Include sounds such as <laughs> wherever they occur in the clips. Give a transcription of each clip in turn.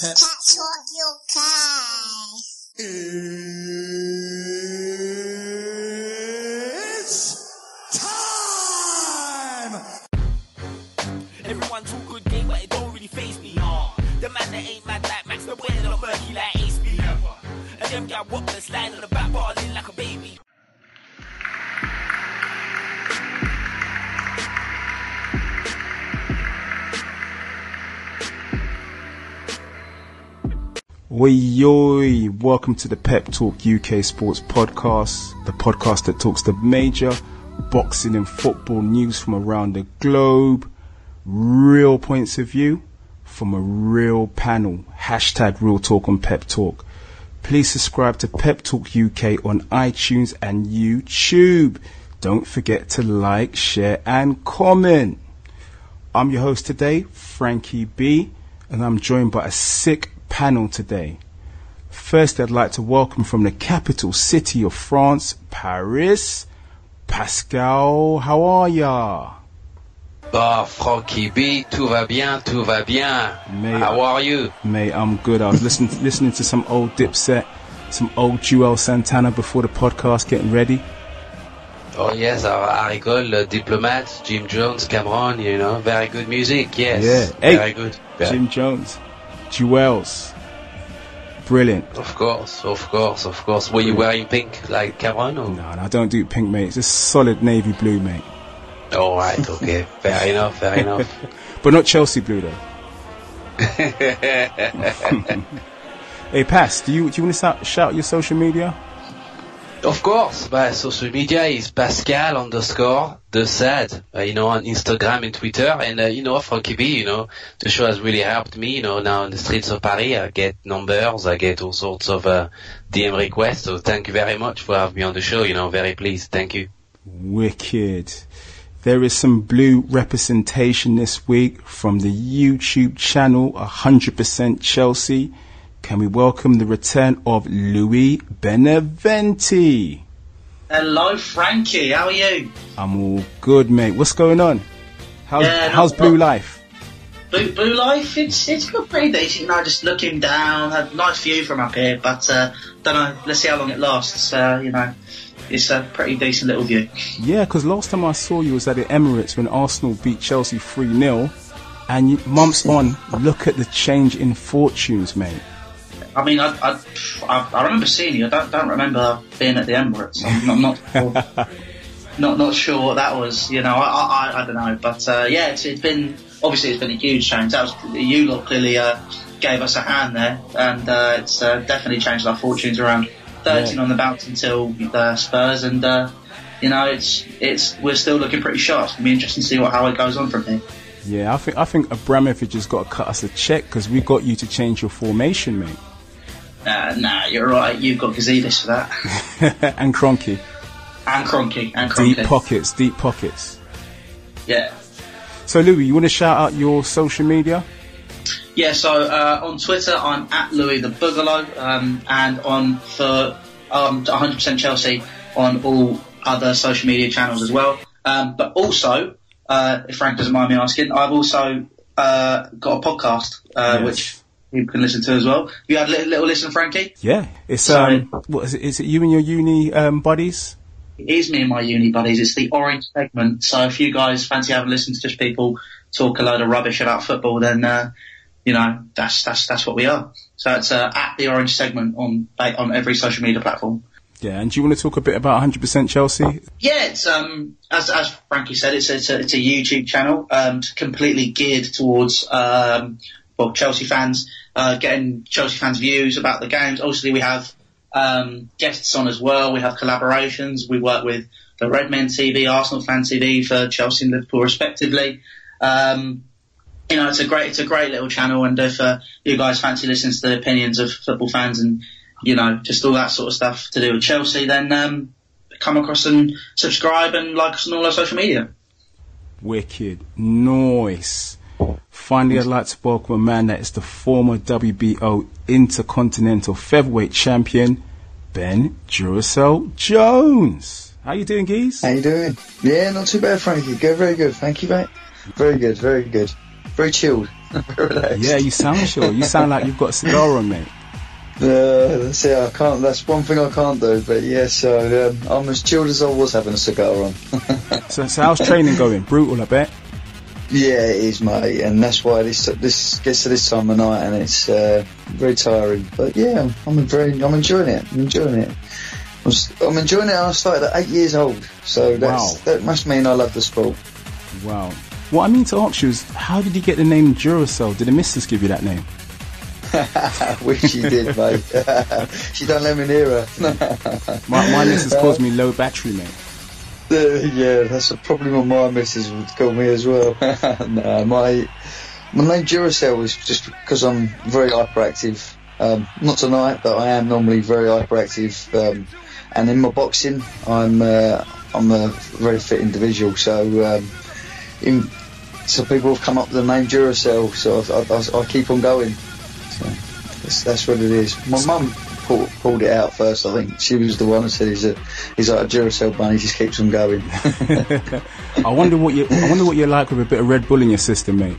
Pep. Talk UK. It's time! Everyone talk good game, but it don't really face me. Nah. The man that ain't mad like Max, the boy that not murky like Ace B. And them got walk the slide on the back, balling like a baby. Oi, welcome to the Pep Talk UK Sports Podcast, the podcast that talks the major boxing and football news from around the globe, real points of view from a real panel. Hashtag Real Talk on Pep Talk. Please subscribe to Pep Talk UK on iTunes and YouTube. Don't forget to like, share, and comment. I'm your host today, Frankie B, and I'm joined by a sick panel today. First, I'd like to welcome from the capital city of France, Paris, Pascal. How are ya? Bah, Frankie B, tout va bien, tout va bien. Mate, How are you? Mate, I'm good. I was listening listening to some old Dipset, some old Juelz Santana before the podcast, getting ready. Oh yes, I, uh, Diplomat, Jim Jones, Cam'ron, you know, very good music, yes. Yeah. Hey, Very good. Jim Jones, Juelz, brilliant. Of course, of course, of course. Were you wearing pink like Cam'ron? Or? No, no, I don't do pink, mate. It's just solid navy blue, mate. All right, okay. <laughs> fair enough, fair enough. <laughs> But not Chelsea blue though. <laughs> Hey, Pass, do you do you want to shout your social media? Of course, by social media is Pascal underscore de Sade, uh, you know, on Instagram and Twitter. And, uh, you know, Frankie B, you know, the show has really helped me, you know, now in the streets of Paris, I get numbers, I get all sorts of, uh, DM requests. So thank you very much for having me on the show, you know, very pleased. Thank you. Wicked. There is some blue representation this week from the YouTube channel 100% Chelsea. Can we welcome the return of Louie Beneventi? Hello, Frankie. How are you? I'm all good, mate. What's going on? How's, Yeah, how's Blue. Life? Blue, Blue Life, it's it's got pretty decent. You know, just looking down, had a nice view from up here, but uh, don't know. Let's see how long it lasts. Uh, you know, it's a pretty decent little view. Yeah, because last time I saw you was at the Emirates when Arsenal beat Chelsea 3 0. And months on, look at the change in fortunes, mate. I mean, I I, I, I remember seeing you. I don't don't remember being at the Emirates. I'm not not sure, <laughs> not, not sure what that was. You know, I I, I, don't know, but uh, yeah, it's, it's been obviously it's been a huge change. That was you lot clearly uh, gave us a hand there, and uh, it's uh, definitely changed our fortunes around. Thirteen Yeah. on the bounce until Spurs, and uh, you know, it's it's we're still looking pretty sharp. It's gonna be interesting to see what how it goes on from here. Yeah, I think I think Abramovich has got to cut us a check because we got you to change your formation, mate. Uh, nah, you're right. You've got Gazidis for that, <laughs> and Kroenke. and Kroenke, and Deep pockets, deep pockets. yeah. So, Louie, you want to shout out your social media? Yeah, so uh, on Twitter I'm at Louie the Boogaloo, um, and on for um, 100% Chelsea on all other social media channels as well. Um, but also, uh, if Frank doesn't mind me asking, I've also uh, got a podcast uh, Yes. which you can listen to as well. You had a little, little listen, Frankie. Yeah, it's Sorry. um, what is it? Is it you and your uni um, buddies? It is me and my uni buddies. It's the Orange segment. So if you guys fancy having listened to just people talk a load of rubbish about football, then uh, you know that's that's that's what we are. So it's uh, at the Orange segment on on every social media platform. Yeah, and do you want to talk a bit about 100% Chelsea? Yeah, it's um as as Frankie said, it's it's a, it's a YouTube channel um completely geared towards um well Chelsea fans, uh, getting Chelsea fans' views about the games. Obviously, we have um guests on as well. We have collaborations. We work with the Redmen TV, Arsenal Fan TV for Chelsea and Liverpool respectively. Um, you know, it's a great, it's a great little channel, and if uh, you guys fancy listening to the opinions of football fans and you know just all that sort of stuff to do with Chelsea, then um, come across and subscribe and like us on all our social media. Wicked. Nice. Finally, I'd like to welcome a man that is the former WBO Intercontinental Featherweight Champion, Ben Duracell Jones. How you doing, Geese? How you doing? Yeah, not too bad, Frankie. Good, very good. Thank you, mate. Very good, very good. Very chilled. <laughs> relaxed. Yeah, you sound sure. You sound like you've got a cigar on, mate. <laughs> Uh, that's it. I can't. That's one thing I can't do. But yeah, so um, I'm as chilled as I was having a cigar on. <laughs> So, so how's training going? Brutal, I bet. Yeah, it is, mate, and that's why this this gets to this time of night, and it's uh, very tiring. But yeah, I'm, very, I'm enjoying it. I'm enjoying it. I'm, enjoying it. I started at eight years old, so that's, Wow. that must mean I love the sport. Wow. What I mean to ask you is, how did you get the name Duracell? Did the missus give you that name? I <laughs> wish she did, mate. <laughs> she don't let me near her. <laughs> My, my missus calls me low battery, mate. Uh, <laughs> yeah, that's probably what my missus would call me as well. <laughs> no, my my name Duracell was just because I'm very hyperactive. Um, not tonight, but I am normally very hyperactive. Um, and in my boxing, I'm uh, I'm a very fit individual. So um, in, so people have come up with the name Duracell. So I, I, I keep on going. So that's, that's what it is. My mum pulled, pulled it out first. I think she was the one who said he's a he's like a Duracell bunny. He just keeps on going. <laughs> I wonder what you. I wonder what you're like with a bit of Red Bull in your system, mate.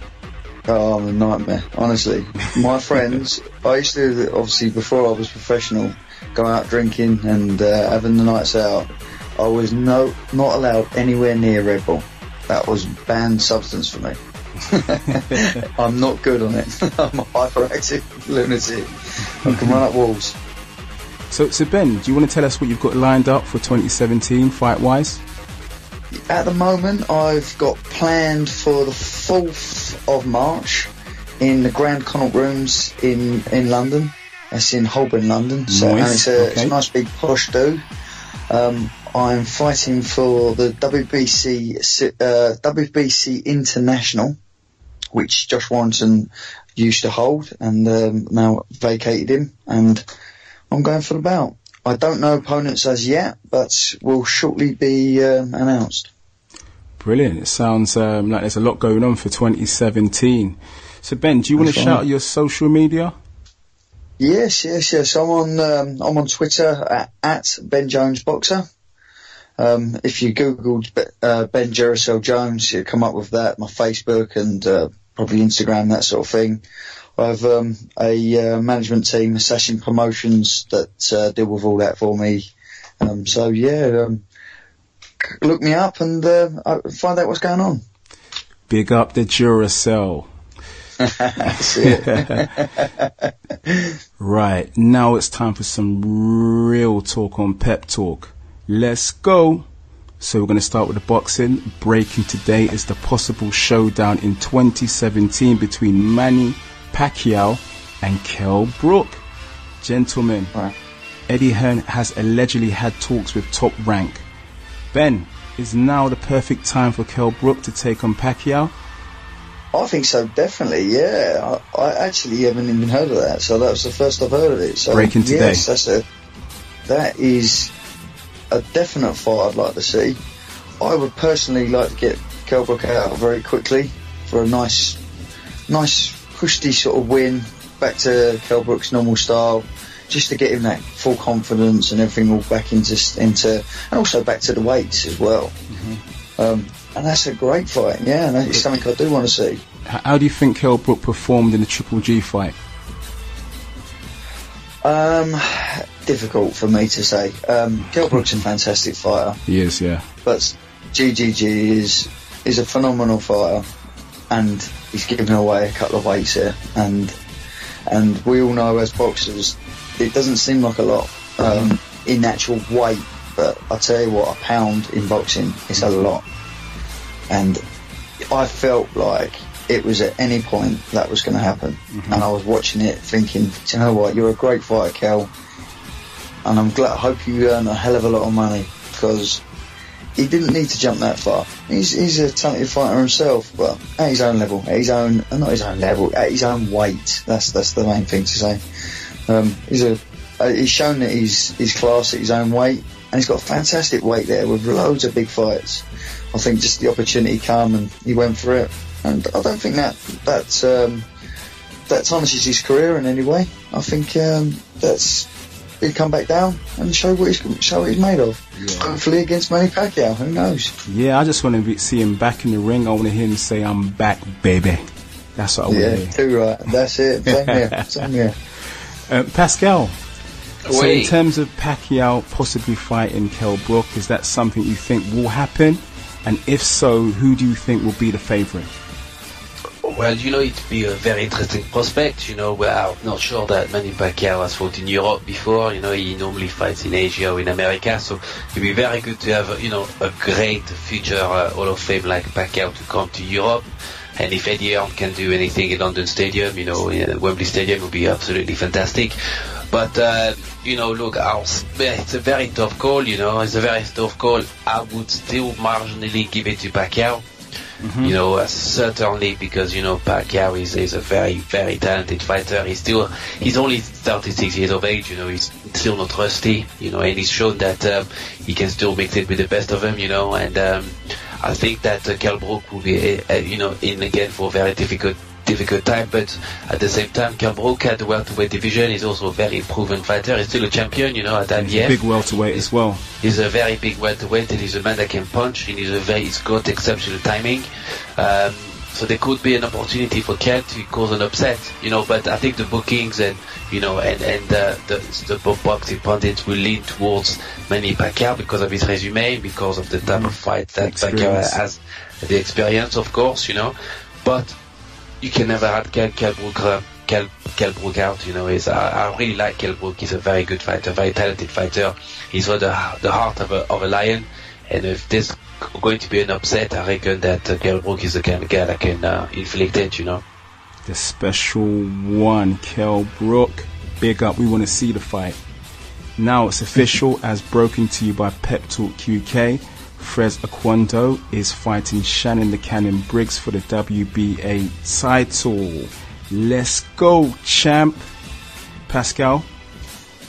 Oh, I'm a nightmare, honestly. My <laughs> friends, I used to, obviously, before I was professional, go out drinking and uh, having the nights out. I was no not allowed anywhere near Red Bull. That was banned substance for me. <laughs> I'm not good on it. I'm a hyperactive lunatic. I can run up walls. So, so Ben, do you want to tell us what you've got lined up for 2017 fight-wise? At the moment, I've got planned for the 4th of March in the Grand Connaught Rooms in, in London. That's in Holborn, London. So, Nice, and it's a, it's a nice big posh do. Um, I'm fighting for the WBC, uh, WBC International, which Josh Warrington used to hold and um, now vacated him. And I'm going for the bout. I don't know opponents as yet, but will shortly be um, announced. Brilliant. It sounds um, like there's a lot going on for 2017. So Ben, do you want to shout out your social media? Yes, yes, yes. I'm on um, I'm on Twitter at, at Ben Jones Boxer. Um, if you googled uh, Ben Duracell Jones, you come up with that. My Facebook and uh, probably Instagram, that sort of thing. I have um, a uh, management team, Assassin Promotions, that uh, deal with all that for me. Um, so yeah, um, look me up and uh, find out what's going on. Big up the Duracell. <laughs> <laughs> Right, now it's time for some real talk on pep talk. Let's go. So we're going to start with the boxing. Breaking today is the possible showdown in 2017 between Manny Pacquiao and Kell Brook. Gentlemen, Right. Eddie Hearn has allegedly had talks with Top Rank. Ben, is now the perfect time for Kell Brook to take on Pacquiao? I think so, definitely. Yeah, I, I actually haven't even heard of that, so that was the first I've heard of it. So Breaking today. Yes, that's a that is a definite fight I'd like to see. I would personally like to get Kell Brook out very quickly for a nice, nice cushy sort of win back to Kell Brook's normal style, just to get him that full confidence and everything all back into into, and also back to the weights as well. Um, and that's a great fight, yeah, and it's something I do want to see. How do you think Kell Brook performed in the Triple G fight? Um, difficult for me to say. Um, Kell Brook's a fantastic fighter, He is, yeah. but GGG is is a phenomenal fighter, and he's given away a couple of weights here, and and we all know as boxers, it doesn't seem like a lot um, in actual weight, but I tell you what, a pound in boxing is a lot, and I felt like it was at any point that was going to happen, and I was watching it thinking, Do you know what, you're a great fighter, Kell, and I'm glad. I hope you earn a hell of a lot of money because he didn't need to jump that far. He's he's a talented fighter himself, but at his own level, at his own uh, not his own level, at his own weight. That's that's the main thing to say. Um, he's a uh, he's shown that he's he's class at his own weight, and he's got fantastic weight there with loads of big fights. I think just the opportunity came and he went for it, and I don't think that that um, that tarnishes his career in any way. I think um, that's he'd come back down and show what he's show what he's made of. Hopefully against Manny Pacquiao. Who knows? Yeah, I just want to be, see him back in the ring. I want to hear him say, I'm back, baby. That's what I want Yeah, to hear. too right. That's it. <laughs> Same here. Same here. Uh, Pascal, so in terms of Pacquiao possibly fighting Kell Brook, is that something you think will happen? And if so, who do you think will be the favourite? Well, you know, it'd be a very interesting prospect. You know, we're not sure that Manny Pacquiao has fought in Europe before. You know, he normally fights in Asia or in America. So it'd be very good to have, you know, a great future uh, Hall of Fame like Pacquiao to come to Europe. And if Eddie Hearn can do anything in London Stadium, you know, Wembley Stadium would be absolutely fantastic. But, uh, you know, look, it's a very tough call, you know, it's a very tough call. I would still marginally give it to Pacquiao. You know, certainly because you know Pacquiao is, is a very very talented fighter. He's still he's only 36 years of age. You know, he's still not rusty. You know, and he's shown that um, he can still mix it with the best of them. You know, and um, I think that uh, Kell Brook will be uh, uh, you know in again for a very difficult difficult time. But at the same time, Kell Brook at the welterweight division is also a very proven fighter. He's still a champion. You know, at He's a IBF. big welterweight as well. He's a very big welterweight and he's a man that can punch and he's a very, he's got exceptional timing. Um, so there could be an opportunity for Ken to cause an upset, you know, but I think the bookings and, you know, and, and uh, the, the bo- boxing pundits will lean towards Manny Pacquiao because of his resume, because of the type of fight that Pacquiao has, the experience, of course, you know, but you can never have Kell, Brook, uh, Kell, Kell Brook out, you know, is, I, I really like Kell Brook, he's a very good fighter, very talented fighter, he's got the, the heart of a, of a lion, and if there's going to be an upset, I reckon that uh, Kell Brook is the kind of guy that can uh, inflict it, you know. The special one, Kell Brook. Big up. We want to see the fight. Now it's official, as broken to you by Pep Talk UK. Fres Oquendo is fighting Shannon the Cannon Briggs for the WBA title. Let's go, champ. Pascal,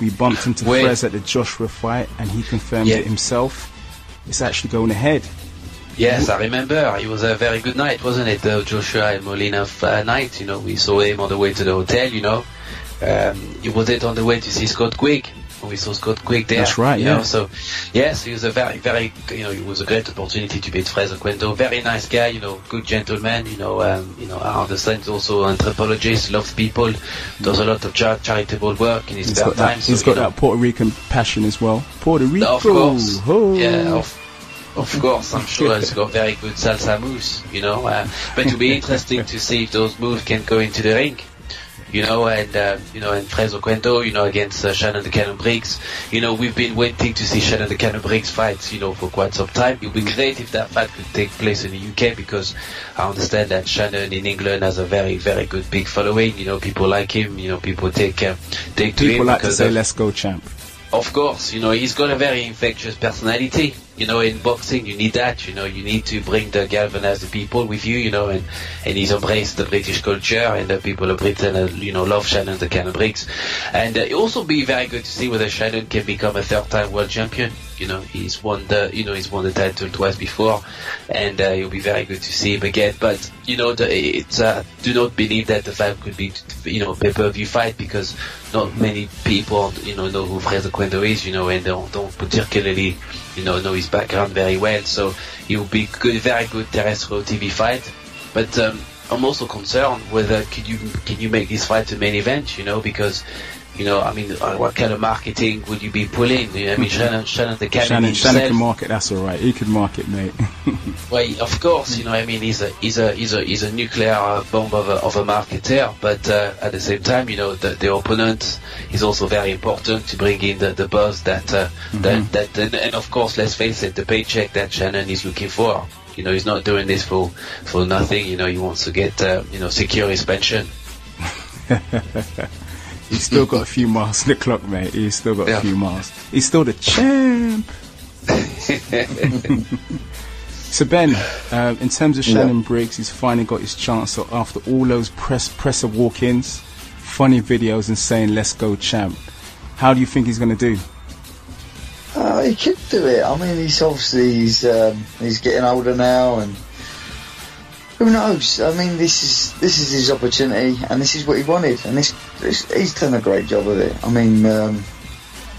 we bumped into Wait. Frez at the Joshua fight, and he confirmed Yeah. it himself. It's actually going ahead. Yes, I remember. It was a very good night, wasn't it? The Joshua and Molina uh, night. You know, we saw him on the way to the hotel. You know, um, he was it on the way to see Scott Quigg. We saw Scott Quigg there. That's right, yeah. Know? So, yes, he was a very, very, you know, it was a great opportunity to meet Fres Oquendo. Very nice guy. You know, good gentleman. You know, um, you know, I understand also an anthropologist, loves people, does a lot of char- charitable work in his He's spare got that, time. So, he's got know, that Puerto Rican passion as well. Puerto Rico. of course. Oh. Yeah, of, of course. I'm sure he's <laughs> got very good salsa moves, you know. Uh, but it'll be interesting to see if those moves can go into the ring. You know, and uh, you know, and Fres Oquendo, you know, against uh, Shannon the Cannon Briggs. You know, we've been waiting to see Shannon the Cannon Briggs fight, you know, for quite some time. It would be great if that fight could take place in the UK because I understand that Shannon in England has a very, very good big following. You know, people like him. You know, people take uh, take to People like to say, of- let's go, champ. of course, you know, he's got a very infectious personality. You know, in boxing, you need that. You know, you need to bring the galvanize the people with you. You know, and and he's embraced the British culture, and the people of Britain, uh, you know, love Shannon the Cannon Briggs. And uh, it also be very good to see whether Shannon can become a third-time world champion. You know, he's won the, you know, he's won the title twice before, and uh, it'll be very good to see him again. But you know, the, it's uh, do not believe that the fight could be, you know, pay-per-view fight because not many people, you know, know who Fres Oquendo is, you know, and don't, don't particularly, you know, know his background very well. So it will be good, very good terrestrial TV fight. But um, I'm also concerned whether can you can you make this fight a main event, you know, because. You know, I mean, uh, what kind of marketing would you be pulling? I mean, Shannon, Shannon the Cannon Shannon, himself, Shannon can market. That's all right. He can market, mate. <laughs> well, of course, you know, I mean, he's a he's a he's a he's a nuclear bomb of a of a marketer, but uh, at the same time, you know, the, the opponent is also very important to bring in the, the buzz that uh, that that and, and of course, let's face it, the paycheck that Shannon is looking for. You know, he's not doing this for for nothing. You know, he wants to get uh, you know secure his pension. <laughs> He's still got a few miles on the clock, mate. He's still got Yeah. a few miles. He's still the champ. <laughs> so Ben, um, in terms of Shannon Briggs, he's finally got his chance. So after all those press presser walk-ins, funny videos, and saying "Let's go, champ," how do you think he's going to do? Uh, he could do it. I mean, he's obviously he's um, he's getting older now, and who knows? I mean, this is this is his opportunity, and this is what he wanted, and this, this he's done a great job of it. I mean, um,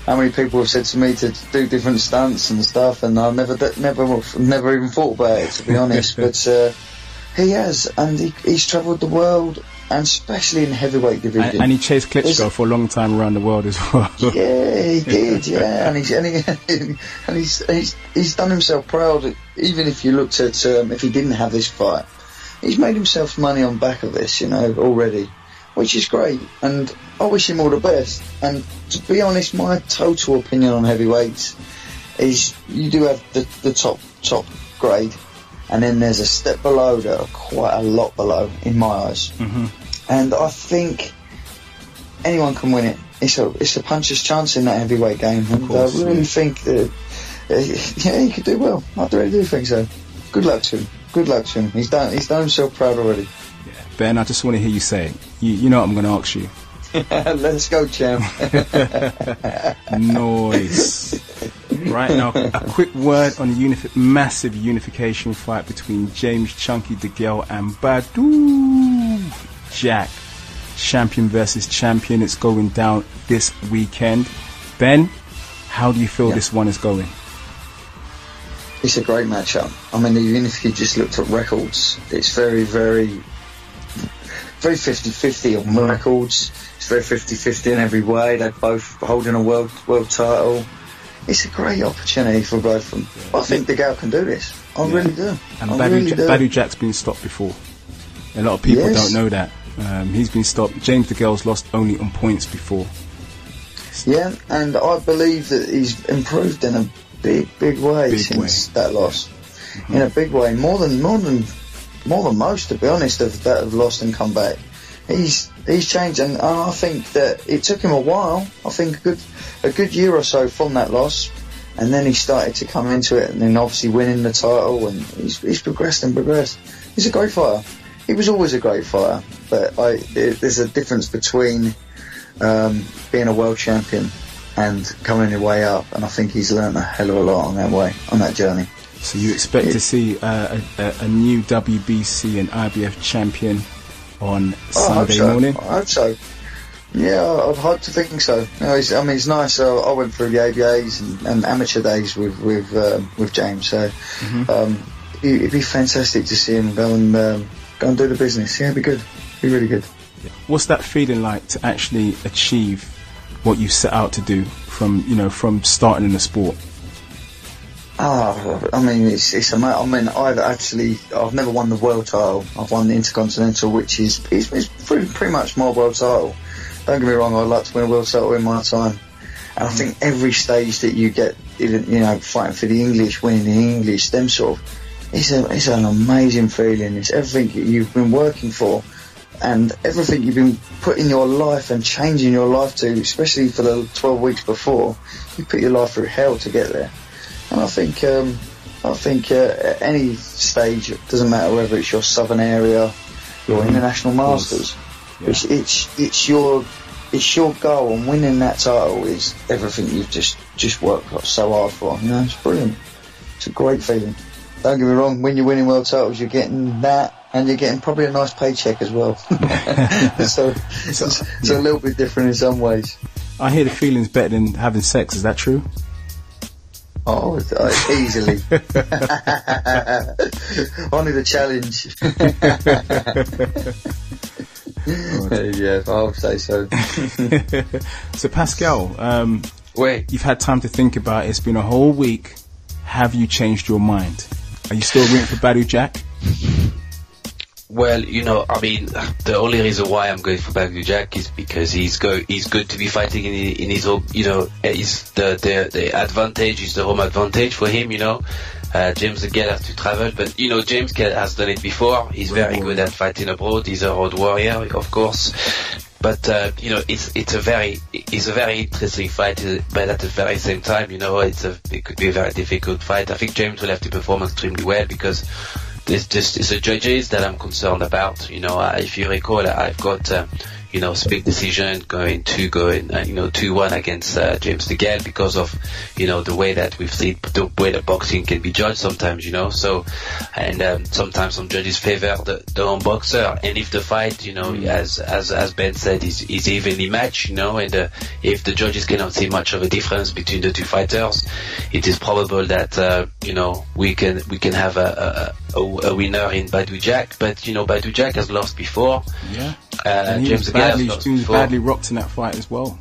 how many people have said to me to do different stunts and stuff, and I never never never even thought about it to be honest. <laughs> but uh, He has, and he, he's travelled the world, and especially in the heavyweight division. And, and he chased Klitschko for a long time around the world as well. <laughs> yeah, he <laughs> did. Yeah, and he's and, he, and he's, he's he's done himself proud. Even if you looked at um, if he didn't have this fight, he's made himself money on back of this. You know already, which is great. And I wish him all the best. And to be honest, my total opinion on heavyweights is you do have the, the top top grade, and then there's a step below that are quite a lot below in my eyes. hmm And I think anyone can win it. It's a it's a puncher's chance in that heavyweight game, and course, I really yeah. think that uh, <laughs> yeah he could do well. I really do think so. Good luck to him. Good luck to him. He's done he's done himself proud already. Yeah. Ben, I just want to hear you say it. You, you know what I'm going to ask you. <laughs> Let's go, champ. <laughs> Noise. right now, a quick word on the unifi- massive unification fight between James Chunky DeGale and Badou Jack. Champion versus champion. It's going down this weekend. Ben, how do you feel Yeah. this one is going? It's a great matchup. I mean, even if you just looked at records, it's very, very, very 50-50 on records. It's very 50-50 in every way. They're both holding a world world title. It's a great opportunity for both of them. I think DeGale can do this. I Yeah. really do. And I Badou, really Ja- do. Badou Jack's been stopped before. A lot of people Yes. don't know that. Um, he's been stopped. James DeGale's lost only on points before. Yeah, and I believe that he's improved in a big, big way Big since way. that loss. In a big way, more than more than more than most, to be honest, of that have lost and come back. He's he's changed, and I think that it took him a while. I think a good a good year or so from that loss, and then he started to come into it, and then obviously winning the title, and he's he's progressed and progressed. He's a great fighter. He was always a great fighter, but I there- there's a difference between um, being a world champion and coming your way up, and I think he's learnt a hell of a lot on that way, on that journey. So you expect to see uh, a, a, new WBC and IBF champion on Oh, Sunday so. morning? I hope so. Yeah, I'd hope to think so. You know, I mean, it's nice. Uh, I went through the ABAs and, and amateur days with with um, with James, so Mm-hmm. um, it, it'd be fantastic to see him go and um, go and do the business. Yeah, it'd be good. It'd Be really good. What's that feeling like to actually achieve what you set out to do from you know from starting in the sport? Ah, I mean, it's it's ama- I mean, I've actually I've never won the world title. I've won the intercontinental, which is it's, it's pretty, pretty much my world title. Don't get me wrong, I'd like to win a world title in my time. And I think every stage that you get, even, you know, fighting for the English, winning the English, them sort of, it's a it's an amazing feeling. It's everything that you've been working for, and everything you've been putting your life and changing your life to, especially for the 12 weeks before. You put your life through hell to get there. And I think um, I think uh, at any stage, it doesn't matter whether it's your southern area, your international masters. Yeah. It's it's it's your it's your goal, and winning that title is everything you've just just worked so hard for. You know, it's brilliant. It's a great feeling. Don't get me wrong. When you're winning world titles, you're getting that, and you're getting probably a nice paycheck as well. <laughs> so it's, it's a little bit different in some ways. I hear the feeling's better than having sex. Is that true? Oh, uh, easily. <laughs> Only the challenge. <laughs> yeah, I would say so. so Pascal, um, Wait, you've had time to think about it. It's been a whole week. Have you changed your mind? Are you still rooting for Badou Jack? Well, you know, I mean, the only reason why I'm going for Badou Jack is because he's go he's good to be fighting in, in his home. You know, is the, the the advantage is the home advantage for him. You know, uh, James DeGale has to travel, but you know, James has done it before. He's very good at fighting abroad. He's a road warrior, of course. But uh, you know, it's it's a very it's a very interesting fight, uh, but at the very same time, you know, it's a it could be a very difficult fight. I think James will have to perform extremely well because there's just it's the judges that I'm concerned about. You know, if you recall, I've got uh, you know, split decision going to going, uh, you know, 2-1 against uh, James DeGale because of, you know, the way that we've seen, the way that boxing can be judged sometimes, you know, so, and um, sometimes some judges favor the, the home boxer, and if the fight, you know, Mm. as, as, as Ben said, is, is evenly matched, you know, and uh, if the judges cannot see much of a difference between the two fighters, it is probable that, uh, you know, we can, we can have a, a, a, winner in Badou Jack, but, you know, Badou Jack has lost before, Yeah. uh, James DeGale badly, he was before. badly rocked in that fight as well.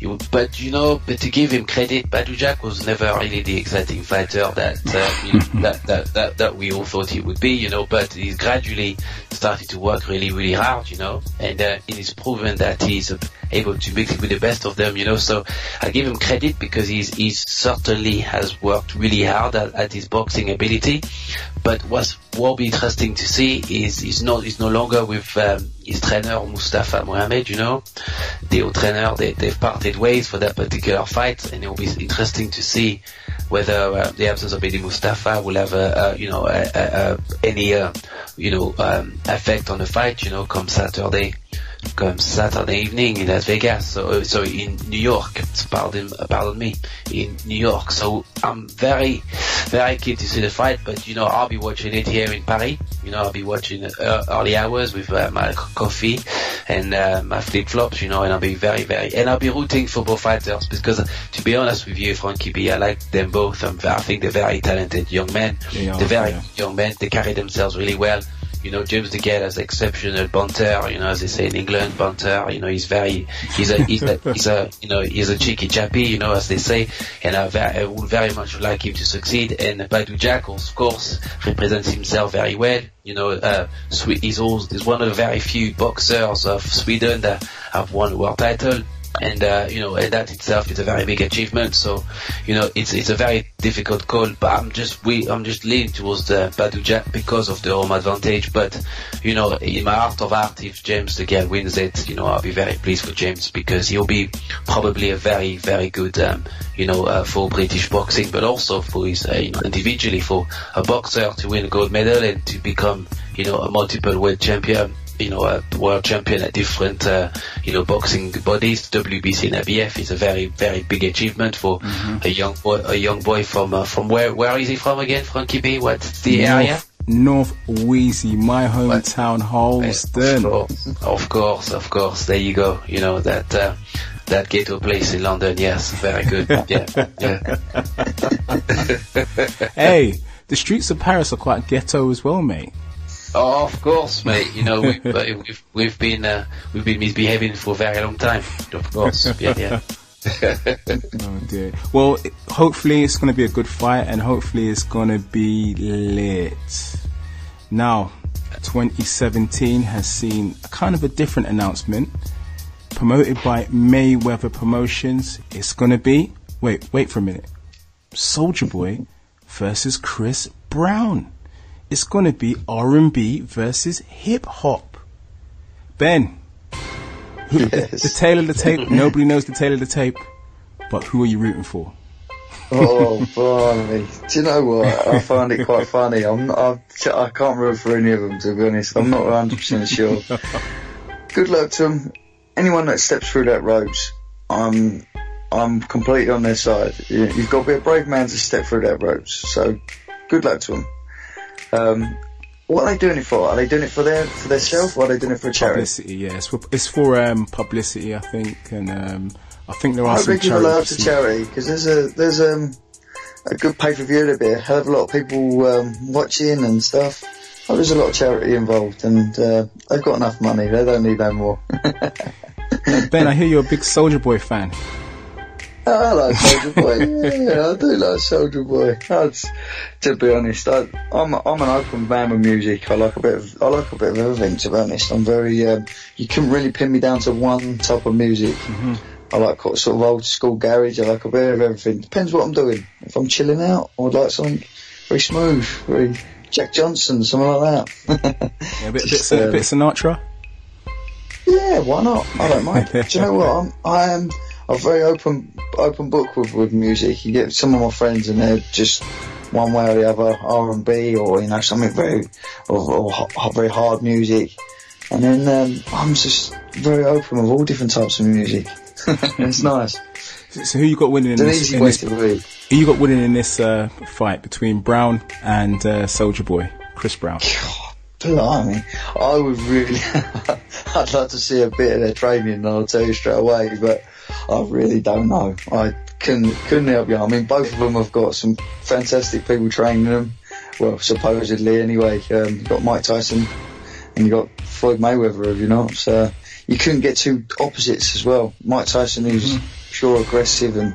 He But you know, but to give him credit, Badou Jack was never really the exciting fighter that uh, you <laughs> know, that, that that that we all thought he would be. You know, but he's gradually started to work really, really hard. You know, and uh, it is proven that he's able to mix it with the best of them. You know, so I give him credit because he's he's certainly has worked really hard at, at his boxing ability. But what will be interesting to see is he's not he's no longer with um, his trainer Mustafa Muhammad. You know, the old trainer they they've parted ways for that particular fight, and it will be interesting to see whether uh, the absence of Eddie Mustafa will have a you know any uh, you know um, effect on the fight. You know, come Saturday. Come Saturday evening in Las Vegas, so so in New York. Pardon, pardon me, in New York. So I'm very, very keen to see the fight. But you know, I'll be watching it here in Paris. You know, I'll be watching uh, early hours with uh, my coffee and uh, my flip flops. You know, and I'll be very, very, and I'll be rooting for both fighters because, uh, to be honest with you, Frankie B, I like them both. I'm, I think they're very talented young men. They are, they're very yeah. young men. They carry themselves really well. You know, James DeGale has an exceptional banter. You know, as they say in England, banter. You know, he's very, he's a, he's a, he's a, you know, he's a cheeky chappy. You know, as they say, and I, very, I would very much like him to succeed. And Badou Jack, of course, represents himself very well. You know, uh, he's, also, he's one of the very few boxers of Sweden that have won a world title. And, uh, you know, and that itself is a very big achievement. So, you know, it's, it's a very difficult call, but I'm just, we, I'm just leaning towards the Badou Jack because of the home advantage. But, you know, in my heart of heart, if James DeGale wins it, you know, I'll be very pleased for James because he'll be probably a very, very good, um, you know, uh, for British boxing, but also for his, uh, you know, individually for a boxer to win a gold medal and to become, you know, a multiple world champion you know, a world champion at different, uh, you know, boxing bodies, WBC and IBF is a very, very big achievement for a young boy, a young boy from, uh, from where, where is he from again, Frankie B? What's the area? North, North Wheezy, my hometown, Harlesden. Of course, of course, of course. There you go. You know that uh, that ghetto place in London. Yes, very good. <laughs> Yeah, yeah. <laughs> Hey, the streets of Paris are quite ghetto as well, mate. Oh, of course, mate. You know <laughs> we've uh, we've, we've been uh, we've been misbehaving for a very long time. Of course. <laughs> Yeah, yeah. <laughs> Oh dear. Well, hopefully it's going to be a good fight, and hopefully it's going to be lit. Now, 2017 has seen kind of a different announcement, promoted by Mayweather Promotions. It's going to be wait, wait for a minute. Soulja Boy versus Chris Brown. It's going to be R&B versus hip hop. Ben, who, Yes. the tail of the tape. <laughs> Nobody knows the tail of the tape, but who are you rooting for? Oh, <laughs> blimey. Do you know what? I find it quite funny. I'm not, I, I can't root for any of them, to be honest. I'm not 100% sure. <laughs> Good luck to them. Anyone that steps through that road, I'm, I'm completely on their side. You, you've got to be a brave man to step through that road. So, good luck to them. Um, what are they doing it for? Are they doing it for their for their self, or are they doing it for charity? Publicity, yeah. It's for, it's for um, publicity, I think, and um, I think there I are hope some give a lot to charity because there's a there's um a good pay per view. There'll be a hell of a lot of people um, watching and stuff. Oh, there's a lot of charity involved, and uh, they've got enough money. They don't need no more. <laughs> Ben, I hear you're a big Soulja Boy fan. I like Soulja Boy. Yeah, I do like Soulja Boy. That's, to be honest, I, I'm I'm an open man with music. I like a bit of I like a bit of everything. To be honest, I'm very. Um, you couldn't really pin me down to one type of music. I like sort of old school garage. I like a bit of everything. Depends what I'm doing. If I'm chilling out, I would like something very smooth, very Jack Johnson, something like that. Yeah, a bit, <laughs> Just, bit, a um, bit Sinatra. Yeah, why not? I don't mind. Do you know what? I'm, I am a very open open book with, with music. You get some of my friends and they're just one way or the other, R and B or you know something very or, or ho- very hard music. And then um, I'm just very open with all different types of music. <laughs> it's nice. So who you got winning in this? In this who you got winning in this uh, fight between Brown and uh, Soulja Boy, Chris Brown? Blimey, I would really, <laughs> I'd like to see a bit of their training, I'll tell you straight away, but I really don't know. I couldn't, couldn't help you. I mean, both of them have got some fantastic people training them. Well, supposedly anyway. Um, you've got Mike Tyson and you've got Floyd Mayweather, have you not? So you couldn't get two opposites as well. Mike Tyson, who's pure aggressive and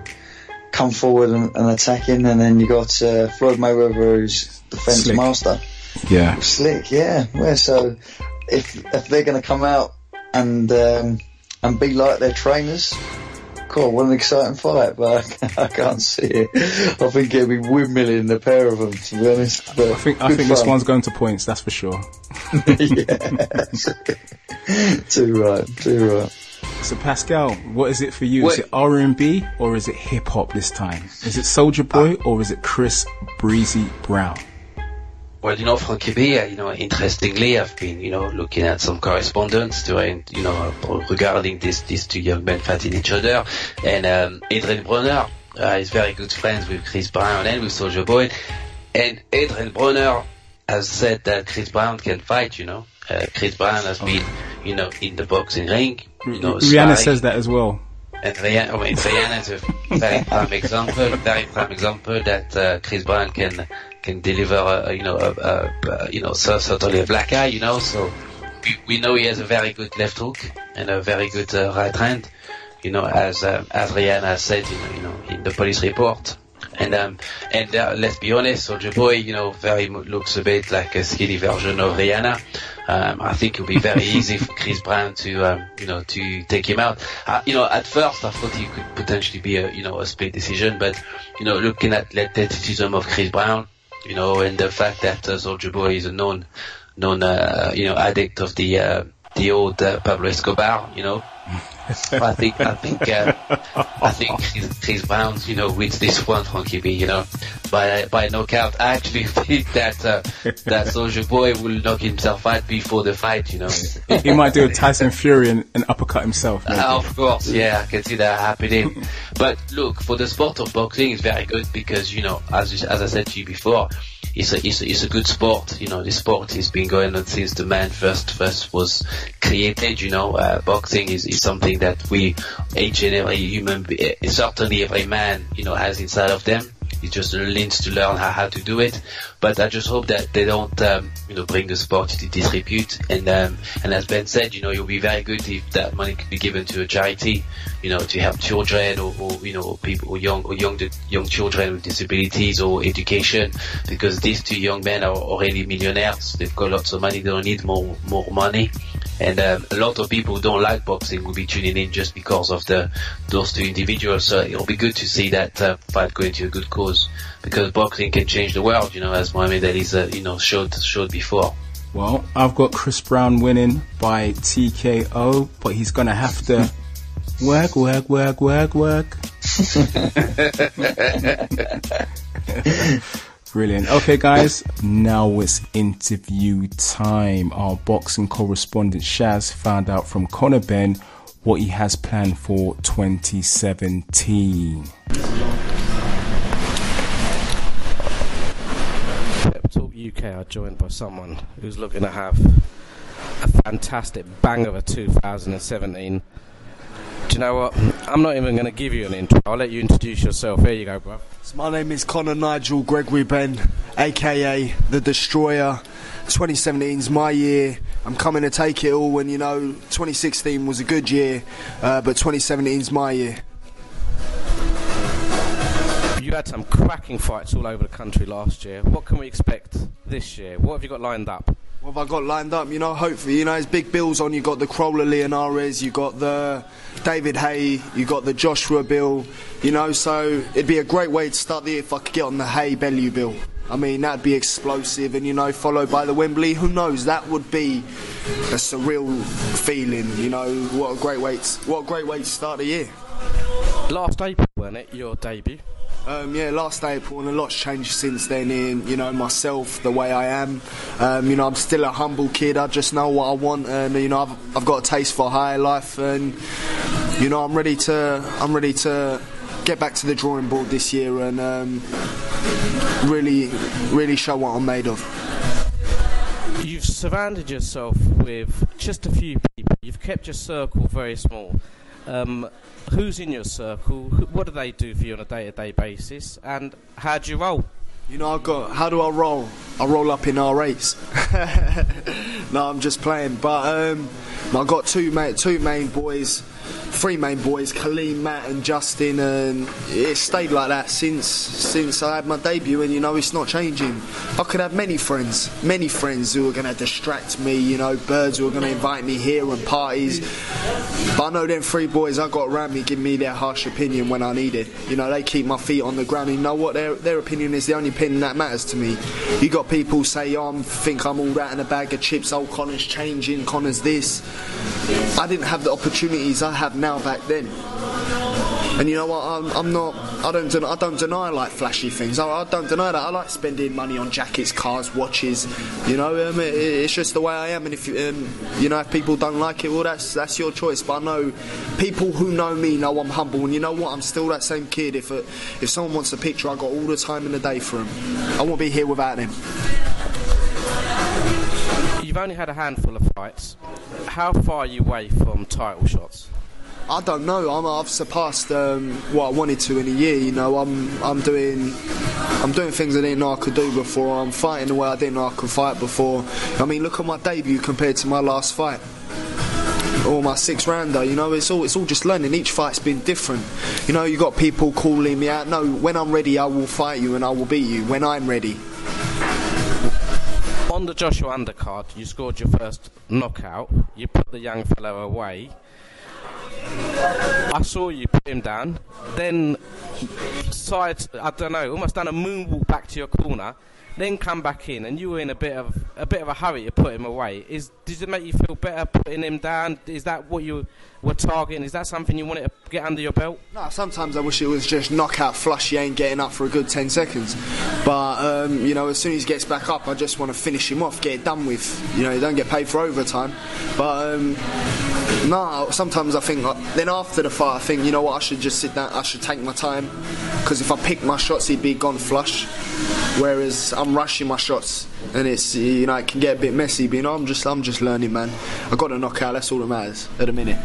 come forward and, and attacking, and then you got uh, Floyd Mayweather, who's defense master. Yeah. Slick, yeah. yeah so if if they're going to come out and um, and be like their trainers, cool. What an exciting fight! But I, <laughs> I can't see it. I think it'll be windmilling the pair of them. To be honest, but I think I good think this one's going to points. That's for sure. yeah. <laughs> too right, too right. So Pascal, what is it for you? Is it R and B or is it hip hop this time? Is it Soulja Boy or is it Chris Breezy Brown? Well, you know, B, uh, you know, interestingly, I've been, you know, looking at some correspondence during, you know, regarding this, these two young men fighting each other. And, um, Adrien Broner, uh, is very good friends with Chris Brown and with Soulja Boy. And Adrien Broner has said that Chris Brown can fight, you know. Uh, Chris Brown has been, you know, in the boxing ring, you know, Rihanna sparring. says that as well. And Rihanna, I mean, Rihanna is a very prime example, very prime example that uh, Chris Brown can can deliver, a, you know, a, a, a, you know, certainly a black eye, you know. So we, we know he has a very good left hook and a very good uh, right hand, you know, as um, as Rihanna said, you know, you know, in the police report. And um and uh, let's be honest, Soulja Boy, you know, very looks a bit like a skinny version of Rihanna. Um, I think it would be very easy for Chris Brown to, um, you know, to take him out. Uh, you know, at first I thought he could potentially be a, you know, a split decision, but you know, looking at the athleticism of Chris Brown, you know, and the fact that uh, Soulja Boy is a known, known, uh, you know, addict of the, uh, the old uh, Pablo Escobar, you know. <laughs> I think, I think, uh, I think Chris, Chris Brown, you know, wins this one, Frankie B, you know, by by knockout. I actually <laughs> think that uh, that Soulja Boy will knock himself out before the fight, you know. He might do a Tyson Fury and, and uppercut himself. Uh, of course, yeah, I can see that happening. but look, for the sport of boxing, it's very good because you know, as as I said to you before, it's a it's a, it's a good sport. You know, this sport has been going on since the man first first was created. You know, uh, boxing is, is something that we each and every human, uh, certainly every man, you know, has inside of them. It just needs to learn how, how to do it. But I just hope that they don't, um, you know, bring the sport to disrepute. And um, and as Ben said, you know, it would be very good if that money could be given to a charity, you know, to help children or, or you know, people or young or young young children with disabilities or education, because these two young men are already millionaires. They've got lots of money. They don't need more more money. And um, a lot of people who don't like boxing will be tuning in just because of the those two individuals. So it'll be good to see that uh, fight going to a good cause because boxing can change the world. You know, as Muhammad Ali, uh, you know, showed showed before. Well, I've got Chris Brown winning by TKO, but he's gonna have to work, work, work, work, work. <laughs> Brilliant. Okay, guys, now it's interview time. Our boxing correspondent Shaz found out from Conor Benn what he has planned for 2017. Pep Talk UK are joined by someone who's looking to have a fantastic bang of a 2017. Do you know what? I'm not even going to give you an intro. I'll let you introduce yourself. Here you go, bro. So my name is Conor Nigel Gregory Benn, aka The Destroyer. 2017's my year. I'm coming to take it all, and you know, 2016 was a good year, uh, but 2017's my year. You had some cracking fights all over the country last year. What can we expect this year? What have you got lined up? What have I got lined up? You know, hopefully, you know, there's big bills on. You've got the Crolla Linares, you've got the David Haye, you've got the Joshua Bill. You know, so it'd be a great way to start the year if I could get on the Haye Bellew Bill. I mean, that'd be explosive, and you know, followed by the Wembley. Who knows? That would be a surreal feeling. You know, what a great way! To, what a great way to start the year. Last April, wasn't it? Your debut. Um, yeah, last April, and a lot's changed since then. In you know myself, the way I am. Um, you know, I'm still a humble kid. I just know what I want, and you know, I've, I've got a taste for higher life, and you know, I'm ready to I'm ready to get back to the drawing board this year and um, really really show what I'm made of. You've surrounded yourself with just a few people. You've kept your circle very small. Um, who's in your circle? Who, what do they do for you on a day-to-day basis? And how do you roll? You know, I got. How do I roll? I roll up in R8s. <laughs> no, I'm just playing. But um, I got two mate, two main boys three main boys, Kaleem, Matt, and Justin, and it stayed like that since since I had my debut. And you know, it's not changing. I could have many friends, many friends who are going to distract me. You know, birds who are going to invite me here and parties. But I know them three boys I got around me give me their harsh opinion when I need it. You know, they keep my feet on the ground. You know what? Their their opinion is the only opinion that matters to me. You got people say, "Oh, I think I'm all that in a bag of chips." Oh, Conor's changing. Conor's this. I didn't have the opportunities I have now back then. And you know what? I'm, I'm not. I don't. Den- I don't deny like flashy things. I, I, don't deny that. I like spending money on jackets, cars, watches. You know, um, it, it's just the way I am. And if um, you know, if people don't like it, well, that's that's your choice. But I know people who know me know I'm humble. And you know what? I'm still that same kid. If a, if someone wants a picture, I got all the time in the day for them. I won't be here without them. You've only had a handful of fights. How far are you away from title shots? I don't know. I'm, I've surpassed um, what I wanted to in a year. You know, I'm I'm doing I'm doing things I didn't know I could do before. I'm fighting the way I didn't know I could fight before. I mean, look at my debut compared to my last fight. Or my six rounder, you know, it's all it's all just learning. Each fight's been different. You know, you got people calling me out. No, when I'm ready, I will fight you and I will beat you. When I'm ready. On the Joshua undercard, you scored your first knockout. You put the young fellow away. I saw you put him down, then side, I don't know, almost done a moonwalk back to your corner, then come back in, and you were in a bit of a bit of a hurry to put him away. Is does it make you feel better putting him down? Is that what you were targeting? Is that something you wanted to get under your belt? No, sometimes I wish it was just knockout flush. You ain't getting up for a good ten seconds, but um, you know, as soon as he gets back up, I just want to finish him off, get it done with. You know, you don't get paid for overtime, but. Um, no, sometimes I think then after the fight, I think you know what I should just sit down. I should take my time because if I pick my shots, he'd be gone flush. Whereas I'm rushing my shots, and it's you know it can get a bit messy. But you know I'm just I'm just learning, man. I got a knockout. That's all that matters at the minute.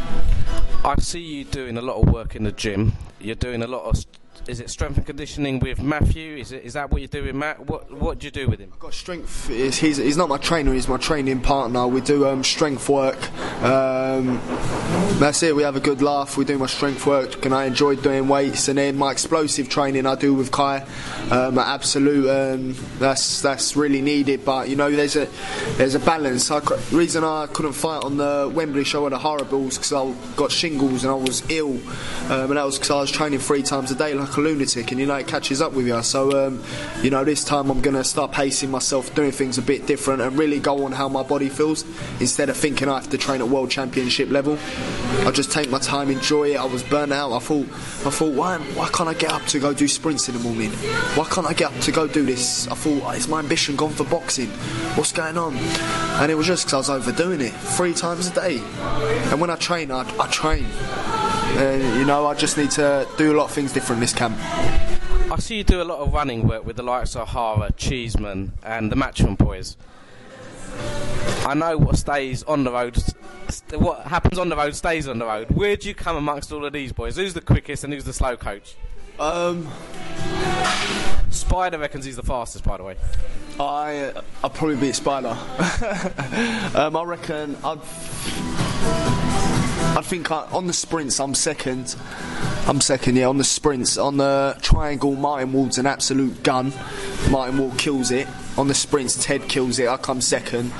I see you doing a lot of work in the gym. You're doing a lot of is it strength and conditioning with Matthew? Is it is that what you do with Matt? What what do you do with him? I've got strength. He's, he's not my trainer. He's my training partner. We do um, strength work. Um, that's it. We have a good laugh. We do my strength work, and I enjoy doing weights. And then my explosive training I do with Kai. Um, absolute. Um, that's that's really needed. But you know, there's a there's a balance. I, reason I couldn't fight on the Wembley show at the Horribles because I got shingles and I was ill, um, and that was because I was training three times a day a lunatic, and you know it catches up with you. So um, you know, this time I'm gonna start pacing myself, doing things a bit different, and really go on how my body feels instead of thinking I have to train at world championship level. I just take my time, enjoy it. I was burnt out. I thought, I thought, why, why can't I get up to go do sprints in the morning? Why can't I get up to go do this? I thought, is my ambition gone for boxing? What's going on? And it was just because I was overdoing it three times a day. And when I train, I, I train. And you know, I just need to do a lot of things different this camp. I see you do a lot of running work with the likes of Hara, Cheeseman, and the Matchroom boys. I know what stays on the road, st- what happens on the road stays on the road. Where do you come amongst all of these boys? Who's the quickest and who's the slow coach? Um, Spider reckons he's the fastest, by the way. I I'll probably beat Spider. <laughs> um, I reckon I'd. I think I, on the sprints I'm second. I'm second, yeah. On the sprints, on the triangle, Martin Ward's an absolute gun. Martin Ward kills it. On the sprints, Ted kills it. I come second.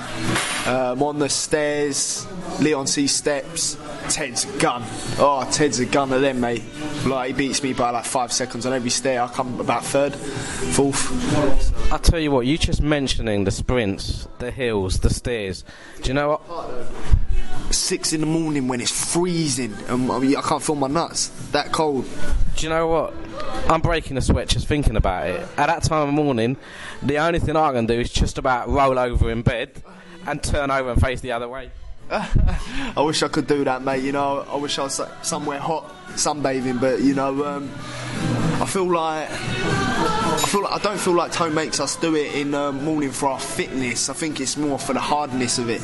Um, on the stairs, Leon C steps. Ted's a gun. Oh, Ted's a gun of them, mate. Like he beats me by like five seconds on every stair. I come about third, fourth. I'll tell you what, you just mentioning the sprints, the hills, the stairs. Do you know what? Six in the morning when it's freezing and I, mean, I can't feel my nuts. That cold. Do you know what? I'm breaking a sweat just thinking about it. At that time of morning, the only thing I can do is just about roll over in bed and turn over and face the other way. <laughs> I wish I could do that, mate. You know, I wish I was somewhere hot sunbathing, but you know, um, I feel like I feel like I don't feel like Tone makes us do it in the morning for our fitness. I think it's more for the hardness of it.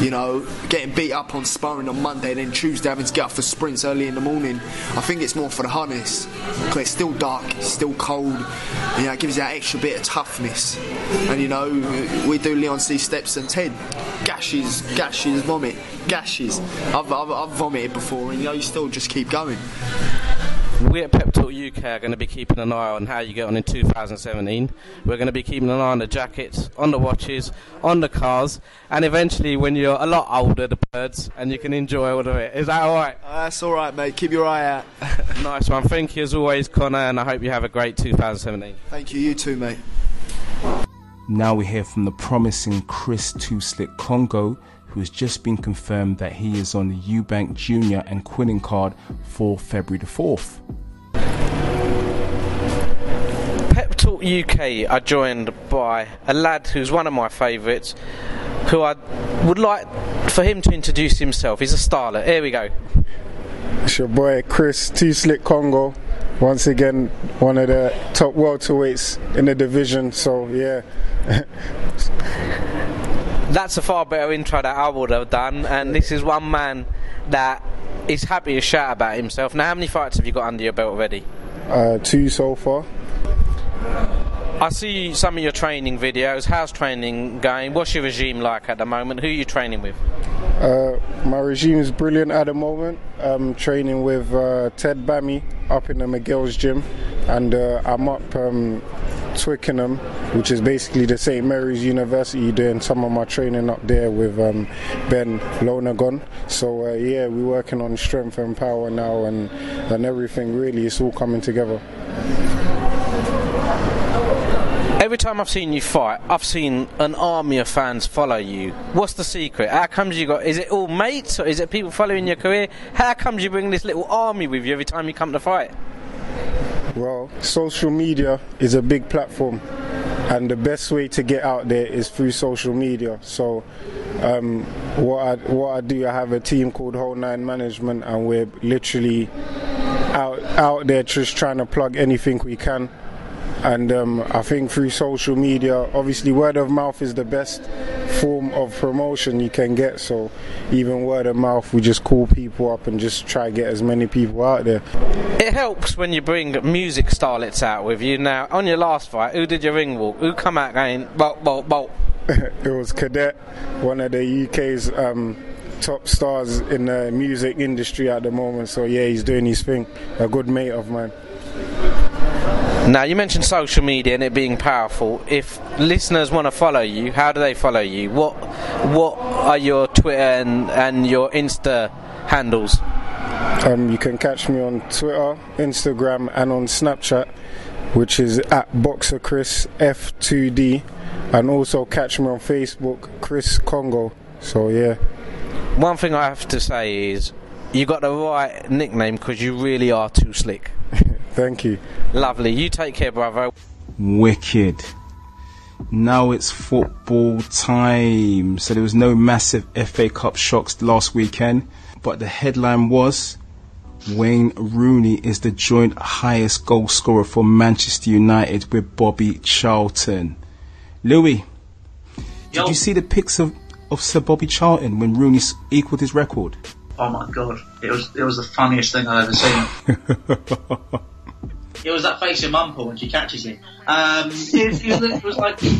You know, getting beat up on sparring on Monday, then Tuesday having to get up for sprints early in the morning. I think it's more for the hardness because it's still dark, it's still cold. You know, it gives you that extra bit of toughness. And you know, we do Leon C steps and ten gashes, gashes, vomit, gashes. I've, I've, I've vomited before, and you know, you still just keep going. We at Pep Talk UK are going to be keeping an eye on how you get on in 2017. We're going to be keeping an eye on the jackets, on the watches, on the cars, and eventually when you're a lot older, the birds, and you can enjoy all of it. Is that all right? Uh, that's all right, mate. Keep your eye out. <laughs> <laughs> nice one. Thank you as always, Conor, and I hope you have a great 2017. Thank you. You too, mate. Now we hear from the promising Chris Too Slick Congo, who has just been confirmed that he is on the Eubank Junior and Quinlan card for February the 4th. Pep Talk UK are joined by a lad who's one of my favourites, who I would like for him to introduce himself. He's a starlet. Here we go. It's your boy Chris T Slick Congo. Once again, one of the top welterweights in the division. So yeah. <laughs> That's a far better intro that I would have done, and this is one man that is happy to shout about himself. Now, how many fights have you got under your belt already? Uh, two so far. I see some of your training videos. How's training going? What's your regime like at the moment? Who are you training with? Uh, my regime is brilliant at the moment. I'm training with uh, Ted Bami up in the McGill's gym, and uh, I'm up um, Twickenham, which is basically the St Mary's University, doing some of my training up there with um, Ben Lonergan. So uh, yeah, we're working on strength and power now, and and everything. Really, it's all coming together. Every time I've seen you fight, I've seen an army of fans follow you. What's the secret? How comes you got? Is it all mates or is it people following your career? How comes you bring this little army with you every time you come to fight? Well, social media is a big platform, and the best way to get out there is through social media. So, um, what I what I do, I have a team called Whole Nine Management, and we're literally out out there just trying to plug anything we can. And um, I think through social media, obviously word of mouth is the best form of promotion you can get. So even word of mouth, we just call people up and just try to get as many people out there. It helps when you bring music starlets out with you. Now, on your last fight, who did your ring walk? Who come out going bolt, bolt, bolt? <laughs> it was Cadet, one of the UK's um, top stars in the music industry at the moment. So yeah, he's doing his thing. A good mate of mine. Now, you mentioned social media and it being powerful. If listeners want to follow you, how do they follow you? What what are your Twitter and, and your Insta handles? Um, you can catch me on Twitter, Instagram, and on Snapchat, which is at Boxer Chris F2D, and also catch me on Facebook, Chris Congo. So yeah. One thing I have to say is, you got the right nickname because you really are too slick. Thank you. Lovely. You take care, brother. Wicked. Now it's football time. So there was no massive FA Cup shocks last weekend, but the headline was Wayne Rooney is the joint highest goal scorer for Manchester United with Bobby Charlton. Louie, did you see the pics of, of Sir Bobby Charlton when Rooney s- equalled his record? Oh my god, it was it was the funniest thing I've ever seen. <laughs> it was that face of Mumple when she catches him. Um, <laughs> it, it, was, it was like it,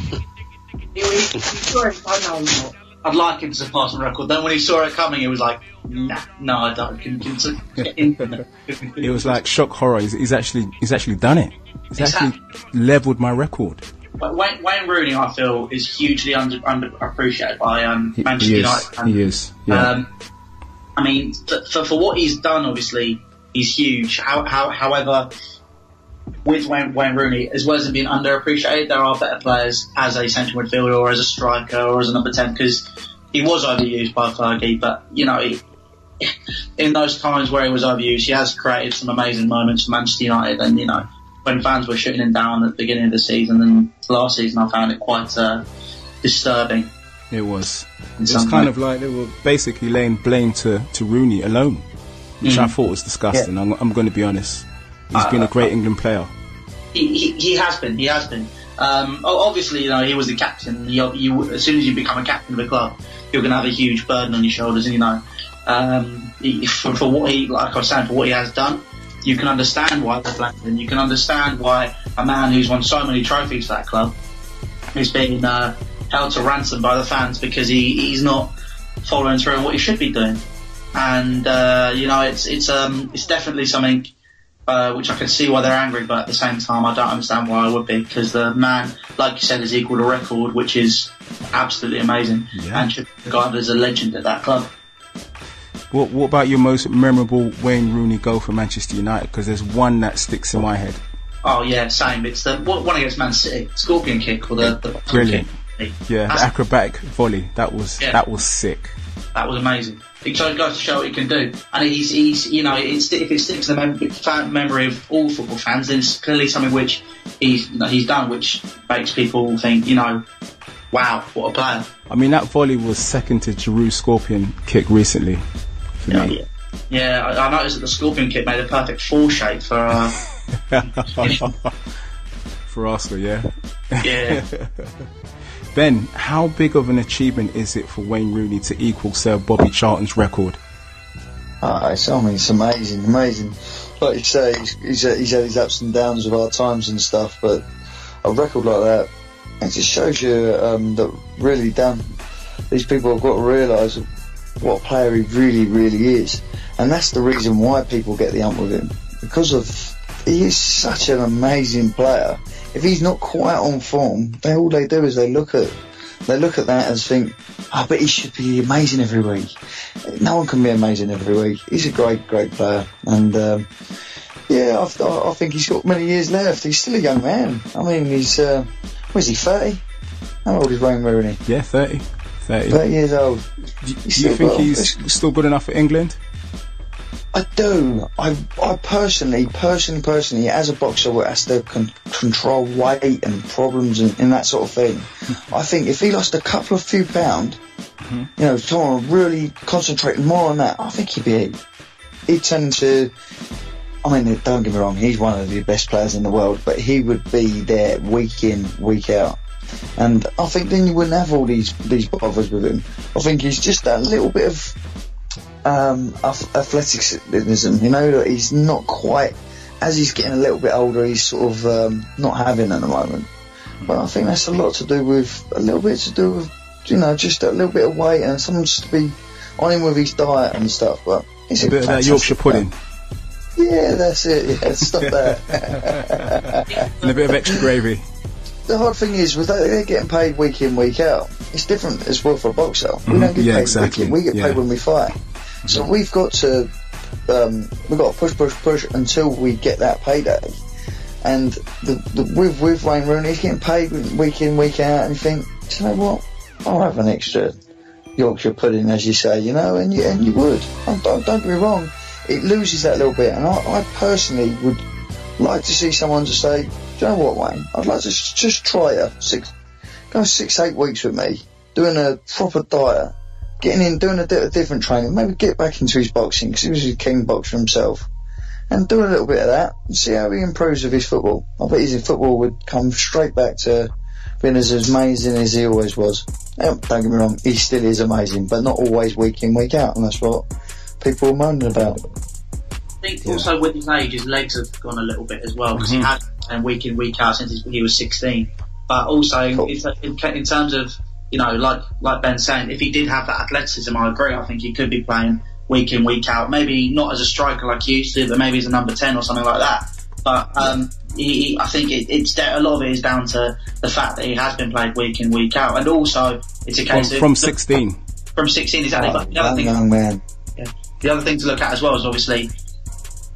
was- he saw it, I know he's not. I'd like him to surpass the record. Then when he saw it coming, he was like, "Nah, no, I don't." Can, can, can, <laughs> It was like shock horror. He's, he's actually he's actually done it. He's It's actually leveled my record. But Wayne, Wayne Rooney, I feel, is hugely under, underappreciated by um, He, Manchester he United. is. fans. He is. Yeah. Um, I mean, for, for, for what he's done, obviously, he's huge. How, how, however, with Wayne, Wayne Rooney, as well as him being underappreciated, there are better players as a central midfielder or as a striker or as a number 10 because he was overused by Fergie, but, you know, he, <laughs> in those times where he was overused, he has created some amazing moments for Manchester United. And you know, when fans were shooting him down at the beginning of the season and last season, I found it quite uh, disturbing. It was. It's kind way. of like they were basically laying blame to, to Rooney alone, which Mm. I thought was disgusting. I'm, I'm going to be honest. He's been a great England player. he, he, he has been. He has been. Um, obviously, you know, he was the captain. You, you, as soon as you become a captain of a club, you're going to have a huge burden on your shoulders, and you know, um, he, for, for what he, like I was saying, for what he has done, you can understand why they're blamed, and you can understand why a man who's won so many trophies for that club is being uh, held to ransom by the fans because he, he's not following through on what he should be doing. And uh, you know, it's it's um, it's definitely something uh, which I can see why they're angry, but at the same time, I don't understand why I would be, because the man, like you said, has equalled a record, which is absolutely amazing, Yeah. and should be regarded as a legend at that club. What, what about your most memorable Wayne Rooney goal for Manchester United? Because there's one that sticks in my head. Oh yeah, same. It's the one one against Man City, scorpion kick or the, the Brilliant. kick. Yeah, the acrobatic volley. That was Yeah. that was sick. That was amazing. It goes goes to show what he can do, and he's, he's you know, it's, if it sticks in the mem- fan, memory of all football fans, then it's clearly something which he's you know, he's done, which makes people think, you know, wow, what a player. I mean, that volley was second to Giroud's scorpion kick recently. Yeah, me. yeah. Yeah, I, I noticed that the scorpion kick made a perfect four shape for. Uh, <laughs> <laughs> For Arsenal, yeah. yeah, <laughs> Ben, how big of an achievement is it for Wayne Rooney to equal Sir Bobby Charlton's record? Ah, it's, I mean, it's amazing, amazing. Like you say, he's, he's, he's had his ups and downs of our times and stuff, but a record like that, it just shows you um, that really down. These people have got to realise what a player he really, really is, and that's the reason why people get the ump with him because of he is such an amazing player. If he's not quite on form, they all they do is they look at they look at that and think, I bet he should be amazing every week. No one can be amazing every week. He's a great, great player, and um, yeah, I've, I, I think he's got many years left. He's still a young man. I mean, he's uh, what is he, thirty? How old is Wayne Rooney? Yeah, 30. 30. Thirty years old. Do, you think got- he's still good enough for England? I do. I, I personally, personally, personally, as a boxer who has to con- control weight and problems and, and that sort of thing, <laughs> I think if he lost a couple of few pound, mm-hmm. you know, someone really concentrating more on that, I think he'd be, he'd turn into, I mean, don't get me wrong, he's one of the best players in the world, but he would be there week in, week out. And I think then you wouldn't have all these, these bothers with him. I think he's just that little bit of, um, athleticism. You know that he's not quite as he's getting a little bit older. He's sort of um, not having at the moment. But I think that's a lot to do with a little bit to do with you know just a little bit of weight and someone just to be on him with his diet and stuff. But he's A bit of that Yorkshire pudding. Yeah, that's it. Yeah, stop that. <laughs> and a bit of extra gravy. the hard thing is, with that, they're getting paid week in, week out. It's different as well for a boxer. We don't get Yeah, paid exactly. week in. We get Yeah. paid when we fight. So we've got to, um, we've got to push, push, push until we get that payday. And the, the, with with Wayne Rooney, he's getting paid week in, week out, and you think, you know what? I'll have an extra Yorkshire pudding, as you say, you know, and you and you would. Don't, don't, don't get me wrong. It loses that little bit, and I, I personally would like to see someone to say, do you know what, Wayne? I'd like to just try a six, go six, eight weeks with me, doing a proper diet, getting in, doing a bit of different training, maybe get back into his boxing because he was a keen boxer himself, and do a little bit of that and see how he improves with his football. I bet his football would come straight back to being as amazing as he always was. Um, don't get me wrong, he still is amazing, but not always week in, week out, and that's what people are moaning about. I think also with his age, his legs have gone a little bit as well because he had and week in week out since he was 16. But also Cool. in, in terms of you know, like like Ben's saying, if he did have that athleticism, I agree. I think he could be playing week in week out. Maybe not as a striker like he used to, but maybe as a number 10 or something like that. But um, he, he- I think it, it's a lot of it is down to the fact that he has been played week in week out, and also it's a From, case of from 16. from 16 exactly. Oh, but the other young, thing young man. the other thing to look at as well is obviously,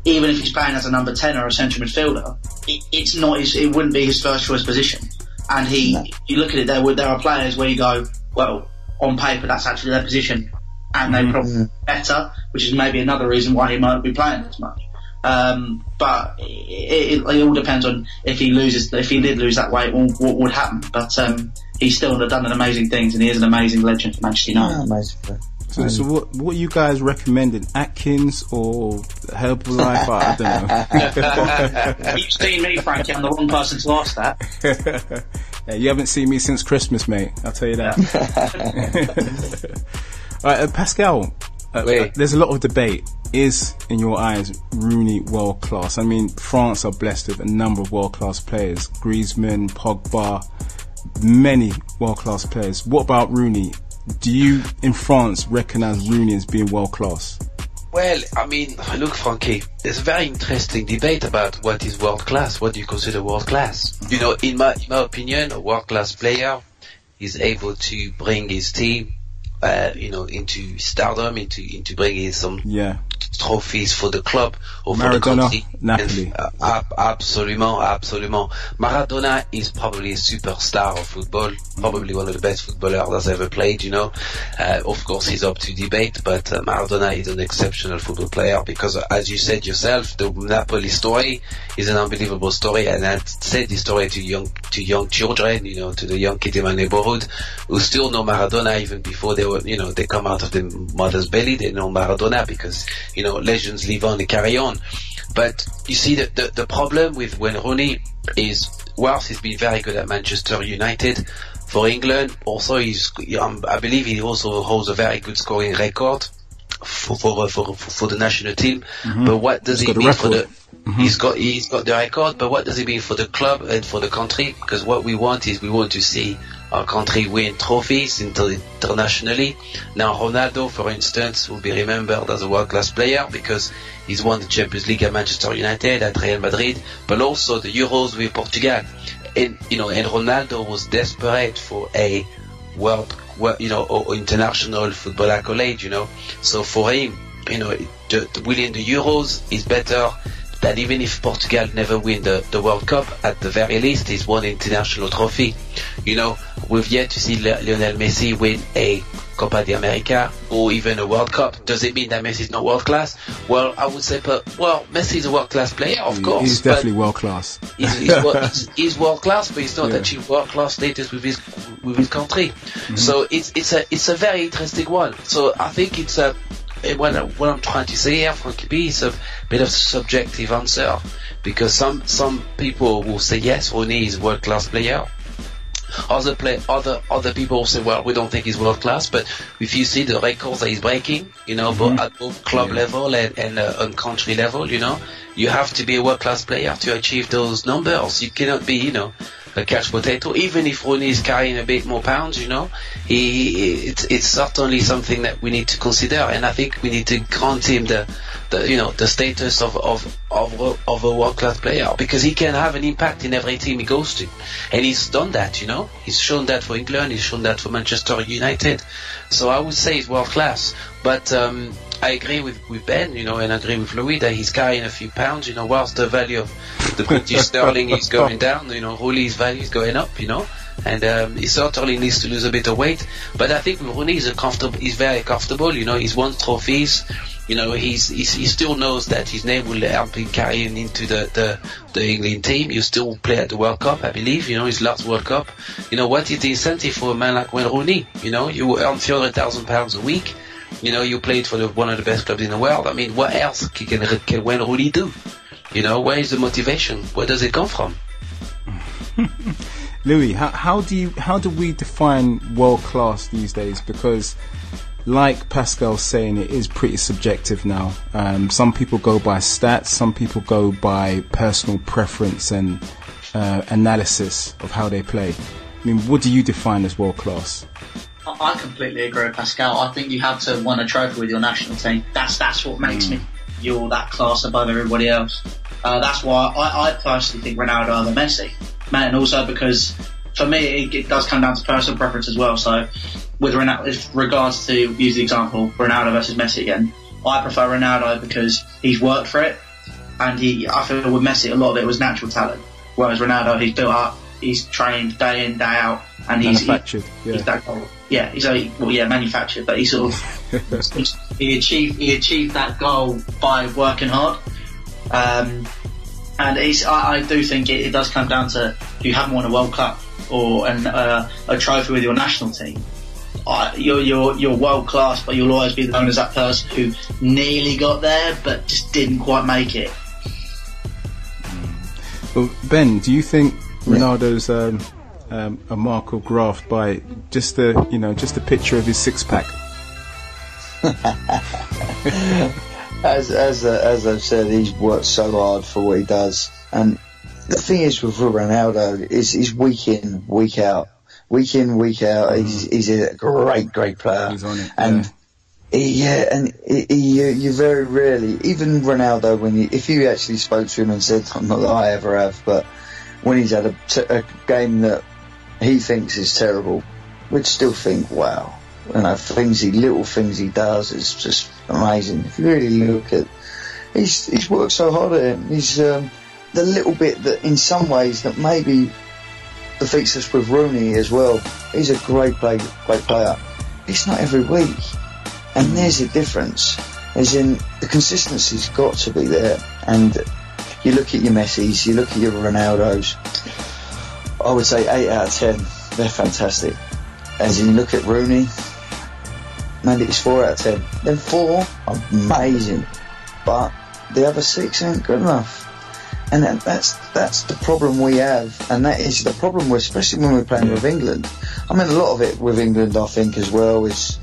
even if he's playing as a number 10 or a central midfielder, it, it's not his, it wouldn't be his first choice position. And he, No. you look at it, there, would- there are players where you go, well, on paper that's actually their position. and they probably better, which is maybe another reason why he might not be playing as much. Um, but it, it, it all depends on if he loses, if he did lose that weight, what, what would happen. But um, he's still done an amazing things, and he is an amazing legend for Manchester United. Yeah. So, so what what you guys recommending? Atkins or Herbalife? I don't know. <laughs> You've seen me, Frankie. I'm the wrong person to ask that. <laughs> Yeah, you haven't seen me since Christmas, mate. I'll tell you that. <laughs> All right, uh, Pascal. Uh, Wait. there's a lot of debate. Is, in your eyes, Rooney world class? I mean, France are blessed with a number of world class players: Griezmann, Pogba, many world class players. What about Rooney? Do you, in France, recognise Rooney as being world class? Well, I mean, look, Frankie, there's a very interesting debate about what is world class. What do you consider world class? You know, in my, in my opinion, a world class player is able to bring his team, uh, you know, into stardom, into, into bringing some Yeah, trophies for the club or for the Maradona, country. Napoli. Uh, ab- absolument, absolument. Maradona is probably a superstar of football, probably one of the best footballers that's ever played, you know. Uh, of course, he's up to debate, but uh, Maradona is an exceptional football player because, as you said yourself, the Napoli story is an unbelievable story, and I said this story to young to young children, you know, to the young kids in my neighborhood who still know Maradona even before they were, you know, they come out of their mother's belly, they know Maradona because, you know, legends live on and carry on. But you see, the, the, the problem with Wayne Rooney is, whilst he's been very good at Manchester United, for England, also he's, um, I believe he also holds a very good scoring record for for for, for the national team. But what does He's it mean for the? record. He's got he's got the record, but what does it mean for the club and for the country? Because what we want is we want to see our country win trophies inter- internationally. Now Ronaldo, for instance, will be remembered as a world-class player because he's won the Champions League at Manchester United, at Real Madrid, but also the Euros with Portugal. And you know, and Ronaldo was desperate for a world, you know, or, international football accolade, you know. So for him, you know, winning the Euros is better than even if Portugal never win the, the World Cup, at the very least, he's won an international trophy. You know, we've yet to see Le- Lionel Messi win a Copa de America or even a World Cup. Does it mean that Messi is not world class? Well, I would say, but well, Messi's a world class player, of course. he's definitely world class. He's, he's, <laughs> he's, he's world class, but he's not Yeah. achieved world class status with his with his country. Mm-hmm. So it's it's a it's a very interesting one. So I think it's a what, I- what I'm trying to say here, Frankie B, is a bit of a subjective answer because some some people will say yes, Rooney is world class player. Other play, other other people will say, well, we don't think he's world class, but if you see the records that he's breaking, you know, both at both club level and, and uh, on country level, you know, you have to be a world class player to achieve those numbers. You cannot be, you know, a cash potato. Even if Rooney is carrying a bit more pounds, you know, he it's it's certainly something that we need to consider, and I think we need to grant him the, the you know the status of of of, of a world class player because he can have an impact in every team he goes to, and he's done that. You know, he's shown that for England, he's shown that for Manchester United. So I would say he's world class, but. Um, I agree with, with Ben, you know, and I agree with Louie that he's carrying a few pounds, you know, whilst the value of the British <laughs> sterling is going down, you know, Rooney's value is going up, you know, and um, he certainly needs to lose a bit of weight. But I think Rooney, he's a comfortable, he's very comfortable, you know, he's won trophies, you know, he's, he's he still knows that his name will help him carry him into the, the the England team. He'll still play at the World Cup, I believe, you know, his last World Cup. You know, what is the incentive for a man like Wayne Rooney? You know, you earn three hundred thousand pounds a week. You know, you played for the, one of the best clubs in the world. I mean, what else can, can Wayne Rooney do? You know, where is the motivation? Where does it come from? <laughs> Louie, how, how do you how do we define world class these days? Because, like Pascal's saying, it is pretty subjective now. Um, some people go by stats, some people go by personal preference and uh, analysis of how they play. I mean, what do you define as world class? I completely agree with Pascal. I think you have to win a trophy with your national team. That's that's what makes me you're that class above everybody else. Uh, that's why I, I personally think Ronaldo over Messi, man, and also because for me it, it does come down to personal preference as well. So with Ronaldo, regards to use the example Ronaldo versus Messi again, I prefer Ronaldo because he's worked for it, and he I feel with Messi a lot of it was natural talent, whereas Ronaldo he's built up, he's trained day in day out, and he's he- yeah. he's that goal. Yeah, he's only well, yeah, manufactured, but he sort of <laughs> he achieved he achieved that goal by working hard. Um, and it's, I, I do think it, it does come down to if you haven't won a World Cup or an, uh, a trophy with your national team. Uh, you're, you're, you're world class, but you'll always be known as that person who nearly got there, but just didn't quite make it. Well, Ben, do you think Ronaldo's um, um, a mark of graft by just a you know just a picture of his six pack? <laughs> as as uh, as I've said, he's worked so hard for what he does, and the thing is with Ronaldo is he's week in, week out, week in, week out. He's he's a great, great player, it, and. yeah. He, yeah, and he, he, you, you very rarely, even Ronaldo, when you, if you actually spoke to him and said, not that I ever have, but when he's had a, t- a game that he thinks is terrible, we'd still think, wow, you know, things he, little things he does is just amazing. If you really look at, he's he's worked so hard at it. He's um, the little bit that, in some ways, that maybe defeats us with Rooney as well. He's a great play, great player. It's not every week, and there's a difference. As in, the consistency's got to be there, and you look at your Messi's, you look at your Ronaldos. I would say eight out of ten. They're fantastic. As in, you look at Rooney, maybe it's four out of ten. Then four, amazing. But the other six ain't good enough. And that's that's the problem we have, and that is the problem, with, especially when we're playing with England. I mean, a lot of it with England, I think, as well, is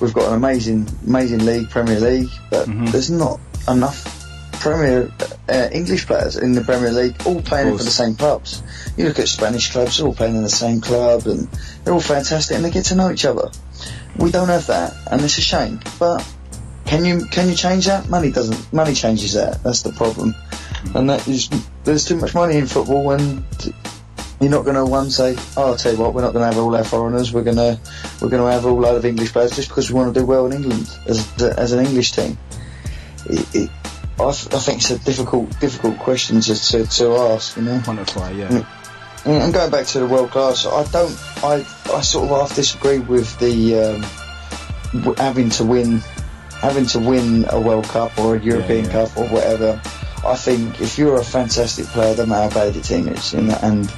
we've got an amazing, amazing league, Premier League, but mm-hmm. there's not enough Premier uh, English players in the Premier League, all playing for the same clubs. You look at Spanish clubs, they're all playing in the same club, and they're all fantastic, and they get to know each other. We don't have that, and it's a shame. But can you can you change that? Money doesn't. Money changes that. That's the problem, and that is there's too much money in football, and you're not going to one say, oh, I'll tell you what, we're not going to have all our foreigners. We're going to we're going to have all load of English players just because we want to do well in England as as an English team. It, it, I, th- I think it's a difficult difficult question to to, to ask. You know. Quantify, yeah. Mm. And and going back to the world class, I don't. I I sort of half disagree with the um, w- having to win, having to win a World Cup or a European yeah. Cup or whatever. I think if you're a fantastic player, no matter how bad your team is, and, and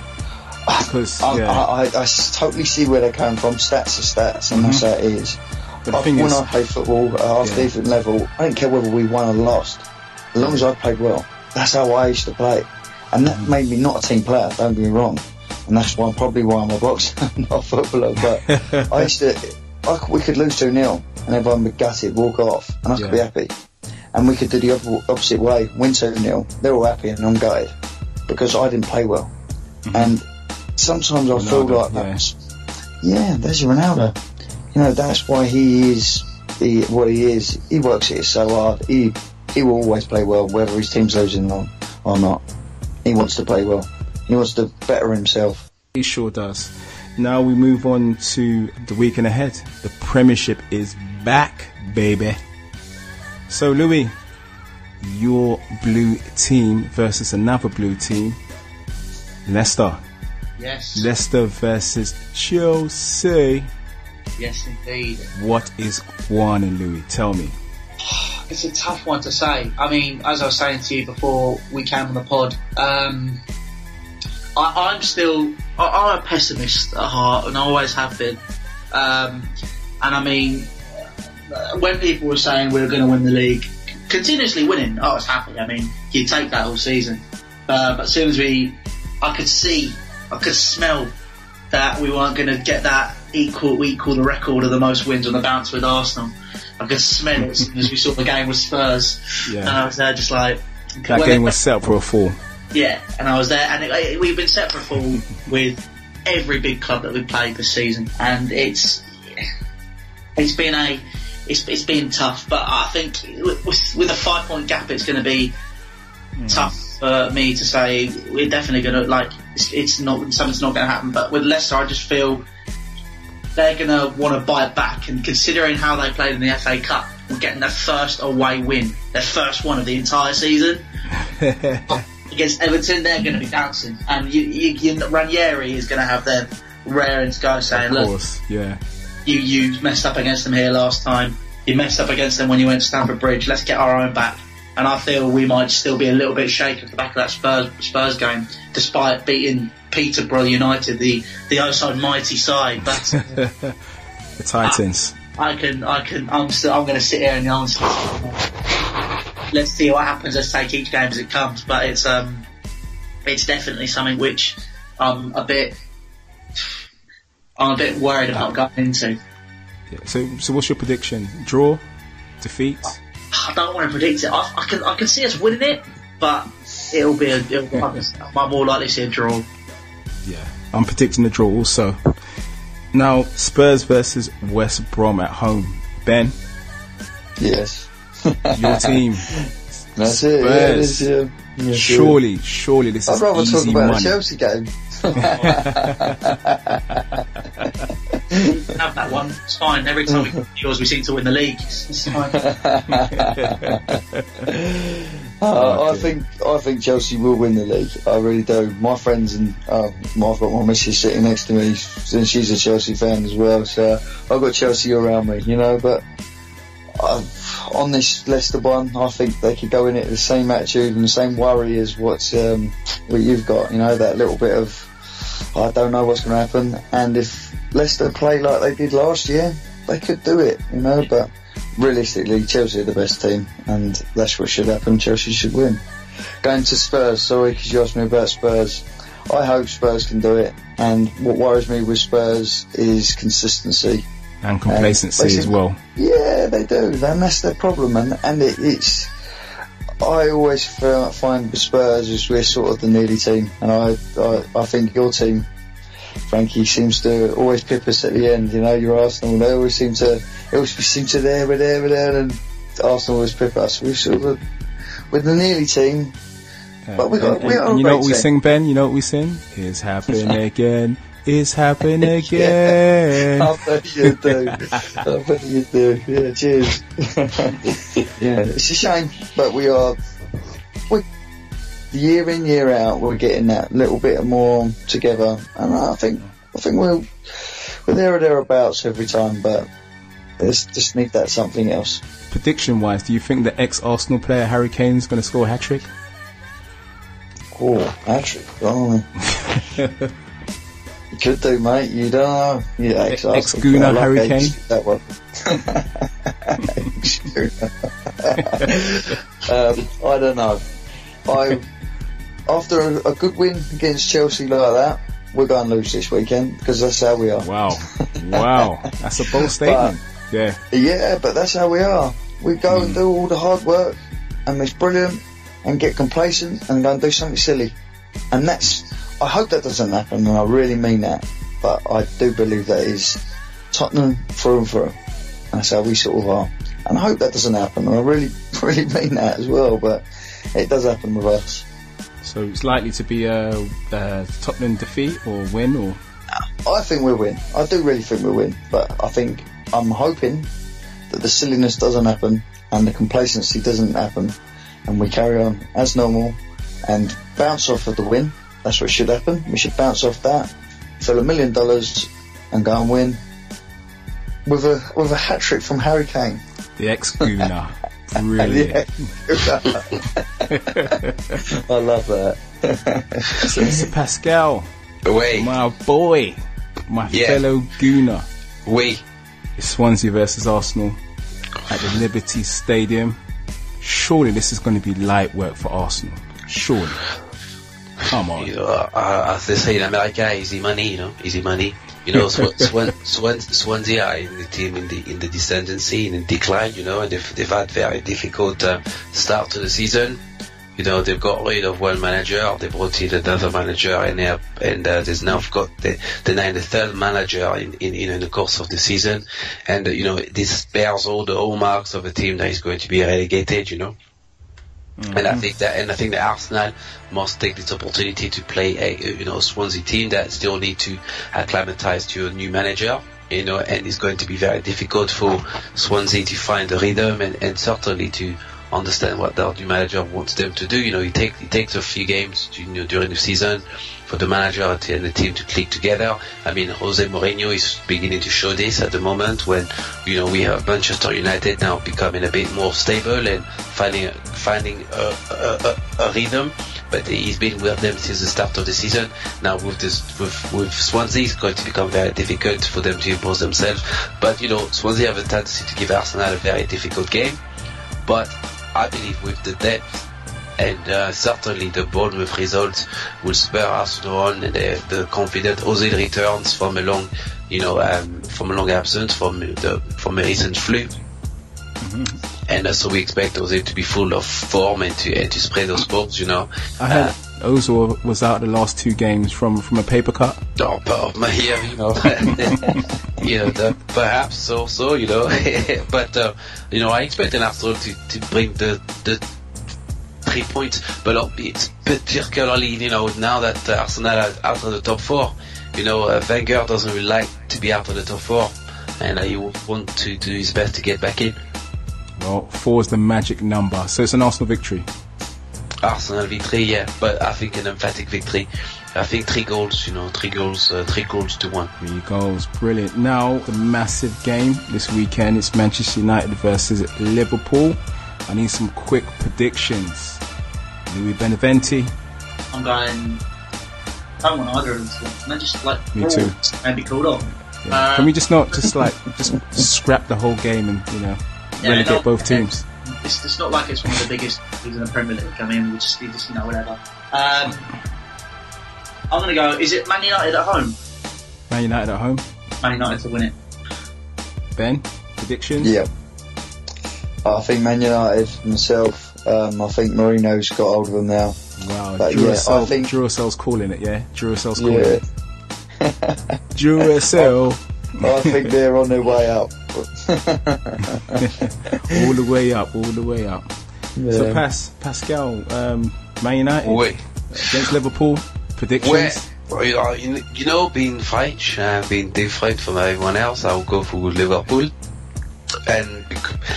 Because I, yeah, I, I, I totally see where they're coming from. Stats are stats, and that's how it is. but I- when is, I play football at half Yeah. decent level, I don't care whether we won or lost, as long as I played well. That's how I used to play, and that made me not a team player. Don't get me wrong, and that's why probably why I'm a boxer, <laughs> not a footballer. But <laughs> I used to, I we could lose two 0 and everyone would gut it, walk off, and I could be happy. And we could do the opposite way, win two 0 They're all happy, and I'm gutted because I didn't play well. And sometimes I feel Mm-hmm. Ronaldo, like yeah. yeah, there's Ronaldo. You know, that's why he is he, what he is. He works it so hard. He he will always play well, whether his team's losing or, or not. He wants to play well. He wants to better himself. He sure does. Now we move on to the weekend ahead. The Premiership is back, baby. So, Louie, your blue team versus another blue team, Leicester. Yes. Leicester versus Chelsea. Yes, indeed. What is Juan and Louis? Tell me. <sighs> <laughs> It's a tough one to say. I mean, as I was saying to you before we came on the pod, um, I, I'm still I, I'm a pessimist at heart, and I always have been. Um, and I mean, uh, when people were saying we were going to win the league, continuously winning, I was happy. I mean, you take that all season. Uh, but as soon as we, I could see, I could smell that we weren't going to get that equal equal the record of the most wins on the bounce with Arsenal. I could smell it as we saw the game with Spurs, Yeah. and I was there just like. That game was set for a fall. yeah, and I was there, and it, it- we've been set for a fall with every big club that we've played this season, and it's it's been a it's, it's been tough, but I think with, with a five point gap, it's going to be hmm. tough for me to say we're definitely going to like it's, it's not something's not going to happen. But with Leicester, I just feel they're going to want to buy back, and considering how they played in the FA Cup, and getting their first away win, their first one of the entire season <laughs> against Everton, they're going to be bouncing, and you, you, you, Ranieri is going to have them raring to go, saying, Of "Look, course, yeah. you you messed up against them here last time. You messed up against them when you went to Stamford Bridge. Let's get our own back." And I feel we might still be a little bit shaken at the back of that Spurs Spurs game, despite beating Peterborough United, the the oh so mighty side. But <laughs> The Titans. I can I can I'm still I'm going to sit here and answer. Let's see what happens. Let's take each game as it comes. But it's um it's definitely something which I'm a bit I'm a bit worried about going into. Yeah. So, so what's your prediction? Draw, defeat. I don't want to predict it. I, I can I can see us winning it, but it'll be a. It'll, <laughs> I'm more likely to see a draw. Yeah, I'm predicting the draw also. Now, Spurs versus West Brom at home. Ben, Yes. <laughs> your team. That's it. Yeah, it is, yeah. Yeah. Surely, surely this I'd is rather talk about money. the Chelsea game. Have that one. It's fine. Every time we yours, we seem to win the league. It's, it's <laughs> fine. Uh, I think I think Chelsea will win the league. I really do. My friends and uh, my- I've got my missus sitting next to me, and she's a Chelsea fan as well. So I've got Chelsea around me, you know. But i on this Leicester one, I think they could go in it with the same attitude and the same worry as what's um, what you've got. You know, that little bit of I don't know what's going to happen. And if Leicester play like they did last year, they could do it. You know, but realistically, Chelsea are the best team, and that's what should happen. Chelsea should win. Going to Spurs, sorry, because you asked me about Spurs. I hope Spurs can do it, and what worries me with Spurs is consistency. And complacency Um, as well. Yeah, they do, and that's their problem. And and it, it's. I always fi- find with Spurs is we're sort of the nearly team, and I, I I think your team, Frankie, seems to always pip us at the end. You know, your Arsenal, they always seem to, always seem to there, we're there, we're there, and Arsenal always pip us. We sort of with the nearly team, but we got and, we are and you know what we team. sing, Ben? You know what we sing? It's happening <laughs> again. It's happening <laughs> again. I bet you do. I bet you do. Yeah, cheers. <laughs> yeah, it's a shame, but we are. We, year in, year out, we're getting that little bit more together, and I think I think we're we're there or thereabouts every time, but let's just need that something else. Prediction wise, do you think the ex Arsenal player Harry Kane is going to score a hat trick? Oh, Patrick, oh. <laughs> Could do, mate. You don't know. Yeah, ex Harry Kane? That one. <laughs> <laughs> um, I don't know. I after a, a good win against Chelsea like that, we're going to lose this weekend because that's how we are. Wow. <laughs> wow. That's a bold statement. yeah. Yeah, but that's how we are. We go and do all the hard work, and it's brilliant, and get complacent and go and do something silly. And that's, I hope that doesn't happen, and I really mean that. But I do believe that is Tottenham through and through. That's how we sort of are. And I hope that doesn't happen, and I really, <laughs> really mean that as well, but it does happen with us. So it's likely to be a, a Tottenham defeat or win or. I think we'll win. I do really think we'll win. But I think, I'm hoping that the silliness doesn't happen and the complacency doesn't happen and we carry on as normal and bounce off of the win. That's what should happen. We should bounce off that, fill a million dollars and go and win with a, with a hat trick from Harry Kane. The ex Gooner. <laughs> Brilliant. <laughs> I love that. So, Mr. Pascal, Away. my boy, my Yeah. fellow Gooner. We. It's Swansea versus Arsenal at the Liberty Stadium. Surely this is going to be light work for Arsenal. Surely. Come on. You know, uh, as they say in America, easy money, you know, easy money. You know, Swan, <laughs> Swan, Swan, Swansea are in the team in the in the descendancy, in the decline, you know, and they've, they've had very difficult um, start to the season. You know, they've got rid of one manager, they brought in another manager, and have, and uh, there's now got the the the third manager in, in in the course of the season, and uh, you know this bears all the hallmarks of a team that is going to be relegated. You know. Mm. And I think that, and I think that Arsenal must take this opportunity to play a, you know, Swansea team that still need to acclimatize to a new manager, you know, and it's going to be very difficult for Swansea to find the rhythm and, and certainly to understand what the new manager wants them to do. You know, it, take, it takes a few games you know, during the season for the manager and the team to click together. I mean, Jose Mourinho is beginning to show this at the moment when, you know, we have Manchester United now becoming a bit more stable and finding, finding a, a, a, a rhythm. But he's been with them since the start of the season. Now with this, with, with Swansea, it's going to become very difficult for them to impose themselves. But, you know, Swansea have a tendency to give Arsenal a very difficult game. But I believe with the depth and uh, certainly the Bournemouth results will spur Arsenal on and the, the confident Ozil returns from a long, you know, um, from a long absence from the from a recent flu. And uh, so we expect Ozil to be full of form and to and to spread those balls, you know. I heard Ozil was out the last two games from, from a paper cut. Oh, but my yeah, you know, <laughs> you know, the, perhaps also, you know, but uh, you know, I expect an Arsenal to, to bring the the three points, but it's particularly, you know, now that uh, Arsenal are out of the top four, you know, uh, Wenger doesn't really like to be out of the top four, and uh, he will want to do his best to get back in. Well, four is the magic number, so it's an Arsenal victory. Arsenal victory, yeah, but I think an emphatic victory. I think three goals, you know, three goals, uh, three goals to one. Three goals, brilliant. Now the massive game this weekend. It's Manchester United versus Liverpool. I need some quick predictions. Louie Beneventi. I'm going. I don't want either of them to. win. just like Me too. Maybe called off. Yeah. Um, Can we just not just like just scrap the whole game and you know Yeah, relegate no, both teams? It's, it's not like it's one of the biggest leagues in the Premier League. I mean, we just, we just you know, whatever. Um, I'm going to go. Is it Man United at home? Man United at home. Man United to win it. Ben, predictions? Yeah. I think Man United myself. Um, I think Mourinho's got hold of them now. Wow, But yeah, I think- Duracell's calling it, yeah? Duracell's calling Yeah. it. <laughs> Duracell I think they're on their way up. <laughs> all the way up, all the way up. So Pas, Pascal, um, Man United Wait, against Liverpool, predictions? Well, you know, you you know, being French, uh, being different from everyone else, I'll go for Liverpool. And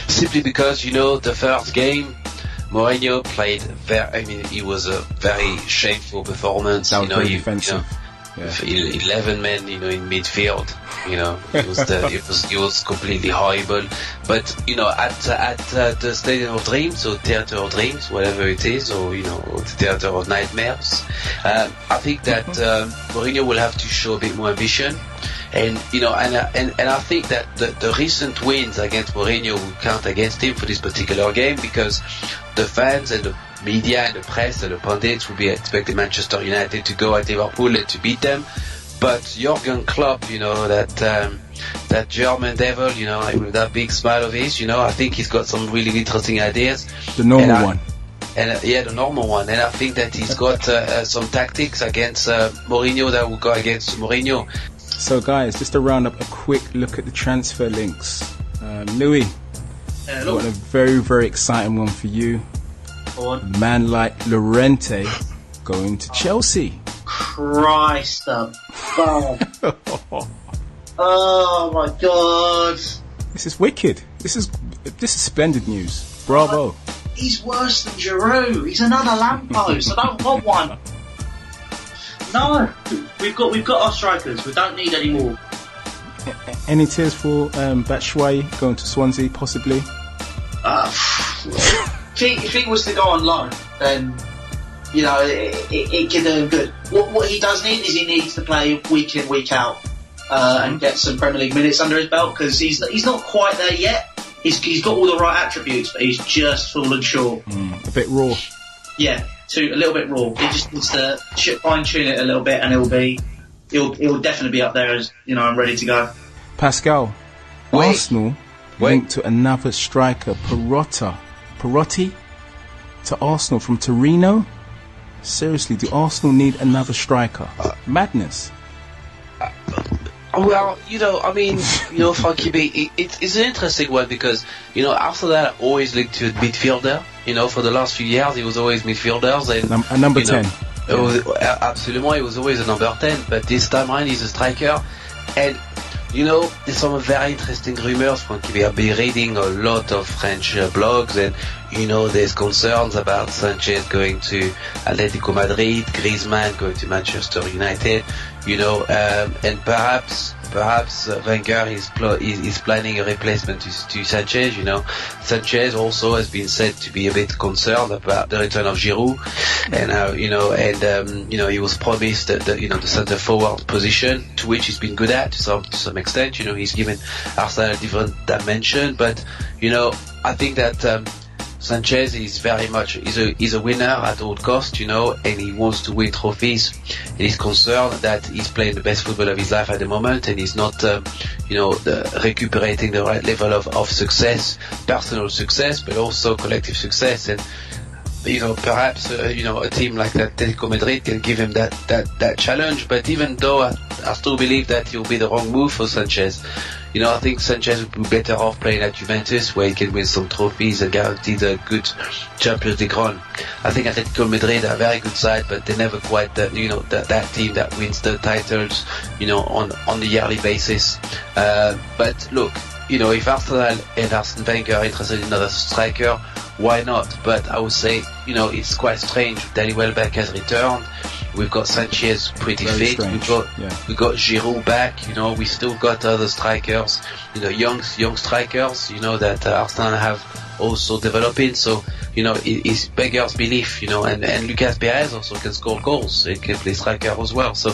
simply because, you know, the first game, Mourinho played very, I mean, it was a very shameful performance. You know, he- defensive. You know, Yeah. 11 men, you know, in midfield, you know, <laughs> it was the, it was, it was completely horrible. But, you know, at, at uh, the Stadium of Dreams, or Theatre of Dreams, whatever it is, or, you know, the Theatre of Nightmares, um, I think that, um, Mourinho will have to show a bit more ambition. And, you know, and, uh, and, and I think that the, the recent wins against Mourinho will count against him for this particular game because the fans and the media and the press and the pundits will be expecting Manchester United to go at Liverpool and to beat them. But Jurgen Klopp, you know, that, um, that German devil, you know, with that big smile of his, you know, I think he's got some really interesting ideas. The normal And I- one. And uh, yeah, the normal one. And I think that he's got uh, uh, some tactics against uh, Mourinho that will go against Mourinho. So guys, just to round up a quick look at the transfer links. Um, Louie, Uh, got a very, very exciting one for you. go on. Man like Llorente going to Chelsea. Christ above. <laughs> oh my god. This is wicked. This is this is splendid news. Bravo. He's worse than Giroud. He's another lamppost. I don't want one. <laughs> No, we've got we've got our strikers. We don't need any more. Any tears for um, Batshuayi going to Swansea, possibly? Uh, if, he, if he was to go on loan, then you know it, it, it could do him good. What, what he does need is he needs to play week in week out uh, and get some Premier League minutes under his belt because he's he's not quite there yet. He's, he's got all the right attributes, but he's just fallen short. Mm, a bit raw. Yeah, too a little bit raw. He just needs to fine tune it a little bit, and it'll be he'll he'll definitely be up there as you know I'm ready to go. Pascal, Wait. Arsenal Wait. linked to another striker, Perotta. Perotti to Arsenal from Torino? Seriously, do Arsenal need another striker? Madness. Oh, Well, you know, I mean, you know, <laughs> Frankie B, it, it, it's an interesting one because, you know, after that, I always linked to a midfielder. You know, for the last few years, he was always midfielders. And, Num- a number you know, 10. it was, uh, absolutely, he was always a number 10, but this time around, he's a striker. And, you know, there's some very interesting rumors, Frankie. I've been reading a lot of French uh, blogs, and, you know, there's concerns about Sanchez going to Atletico Madrid, Griezmann going to Manchester United, you know, um, and perhaps perhaps Wenger is, pl- is, is planning a replacement to, to Sanchez. You know, Sanchez also has been said to be a bit concerned about the return of Giroud, and uh, you know, and um, you know, he was promised the you know the centre forward position, to which he's been good at to some to some extent. You know, he's given Arsenal a different dimension, but you know, I think that. Um, Sanchez is very much is a is a winner at all cost, you know, and he wants to win trophies. And he's concerned that he's playing the best football of his life at the moment, and he's not, um, you know, the, recuperating the right level of, of success, personal success, but also collective success. And you know, perhaps uh, you know a team like that, Atletico Madrid, can give him that that that challenge. But even though I, I still believe that it will be the wrong move for Sanchez, you know, I think Sanchez would be better off playing at Juventus, where he can win some trophies and guarantee a good Champions League run. I think Atletico Madrid are a very good side, but they're never quite, that, you know, that, that team that wins the titles, you know, on on the yearly basis. Uh, but look, you know, if Arsenal and Arsene Wenger are interested in another striker, why not? But I would say, you know, it's quite strange. Danny Welbeck has returned. We've got Sanchez pretty Very fit. strange, We've got yeah. we got Giroud back. You know, we still got other strikers. You know, young young strikers. You know that uh, Arsenal have also developing. So you know, it, it's beggars belief. You know, and and Lucas Perez also can score goals. He can play striker as well. So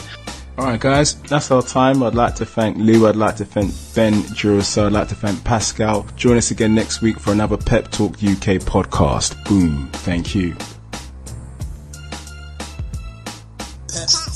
Alright, guys, that's our time. I'd like to thank Lou, I'd like to thank Ben Duracell, I'd like to thank Pascal. Join us again next week for another Pep Talk UK podcast. Boom. Thank you. Pep.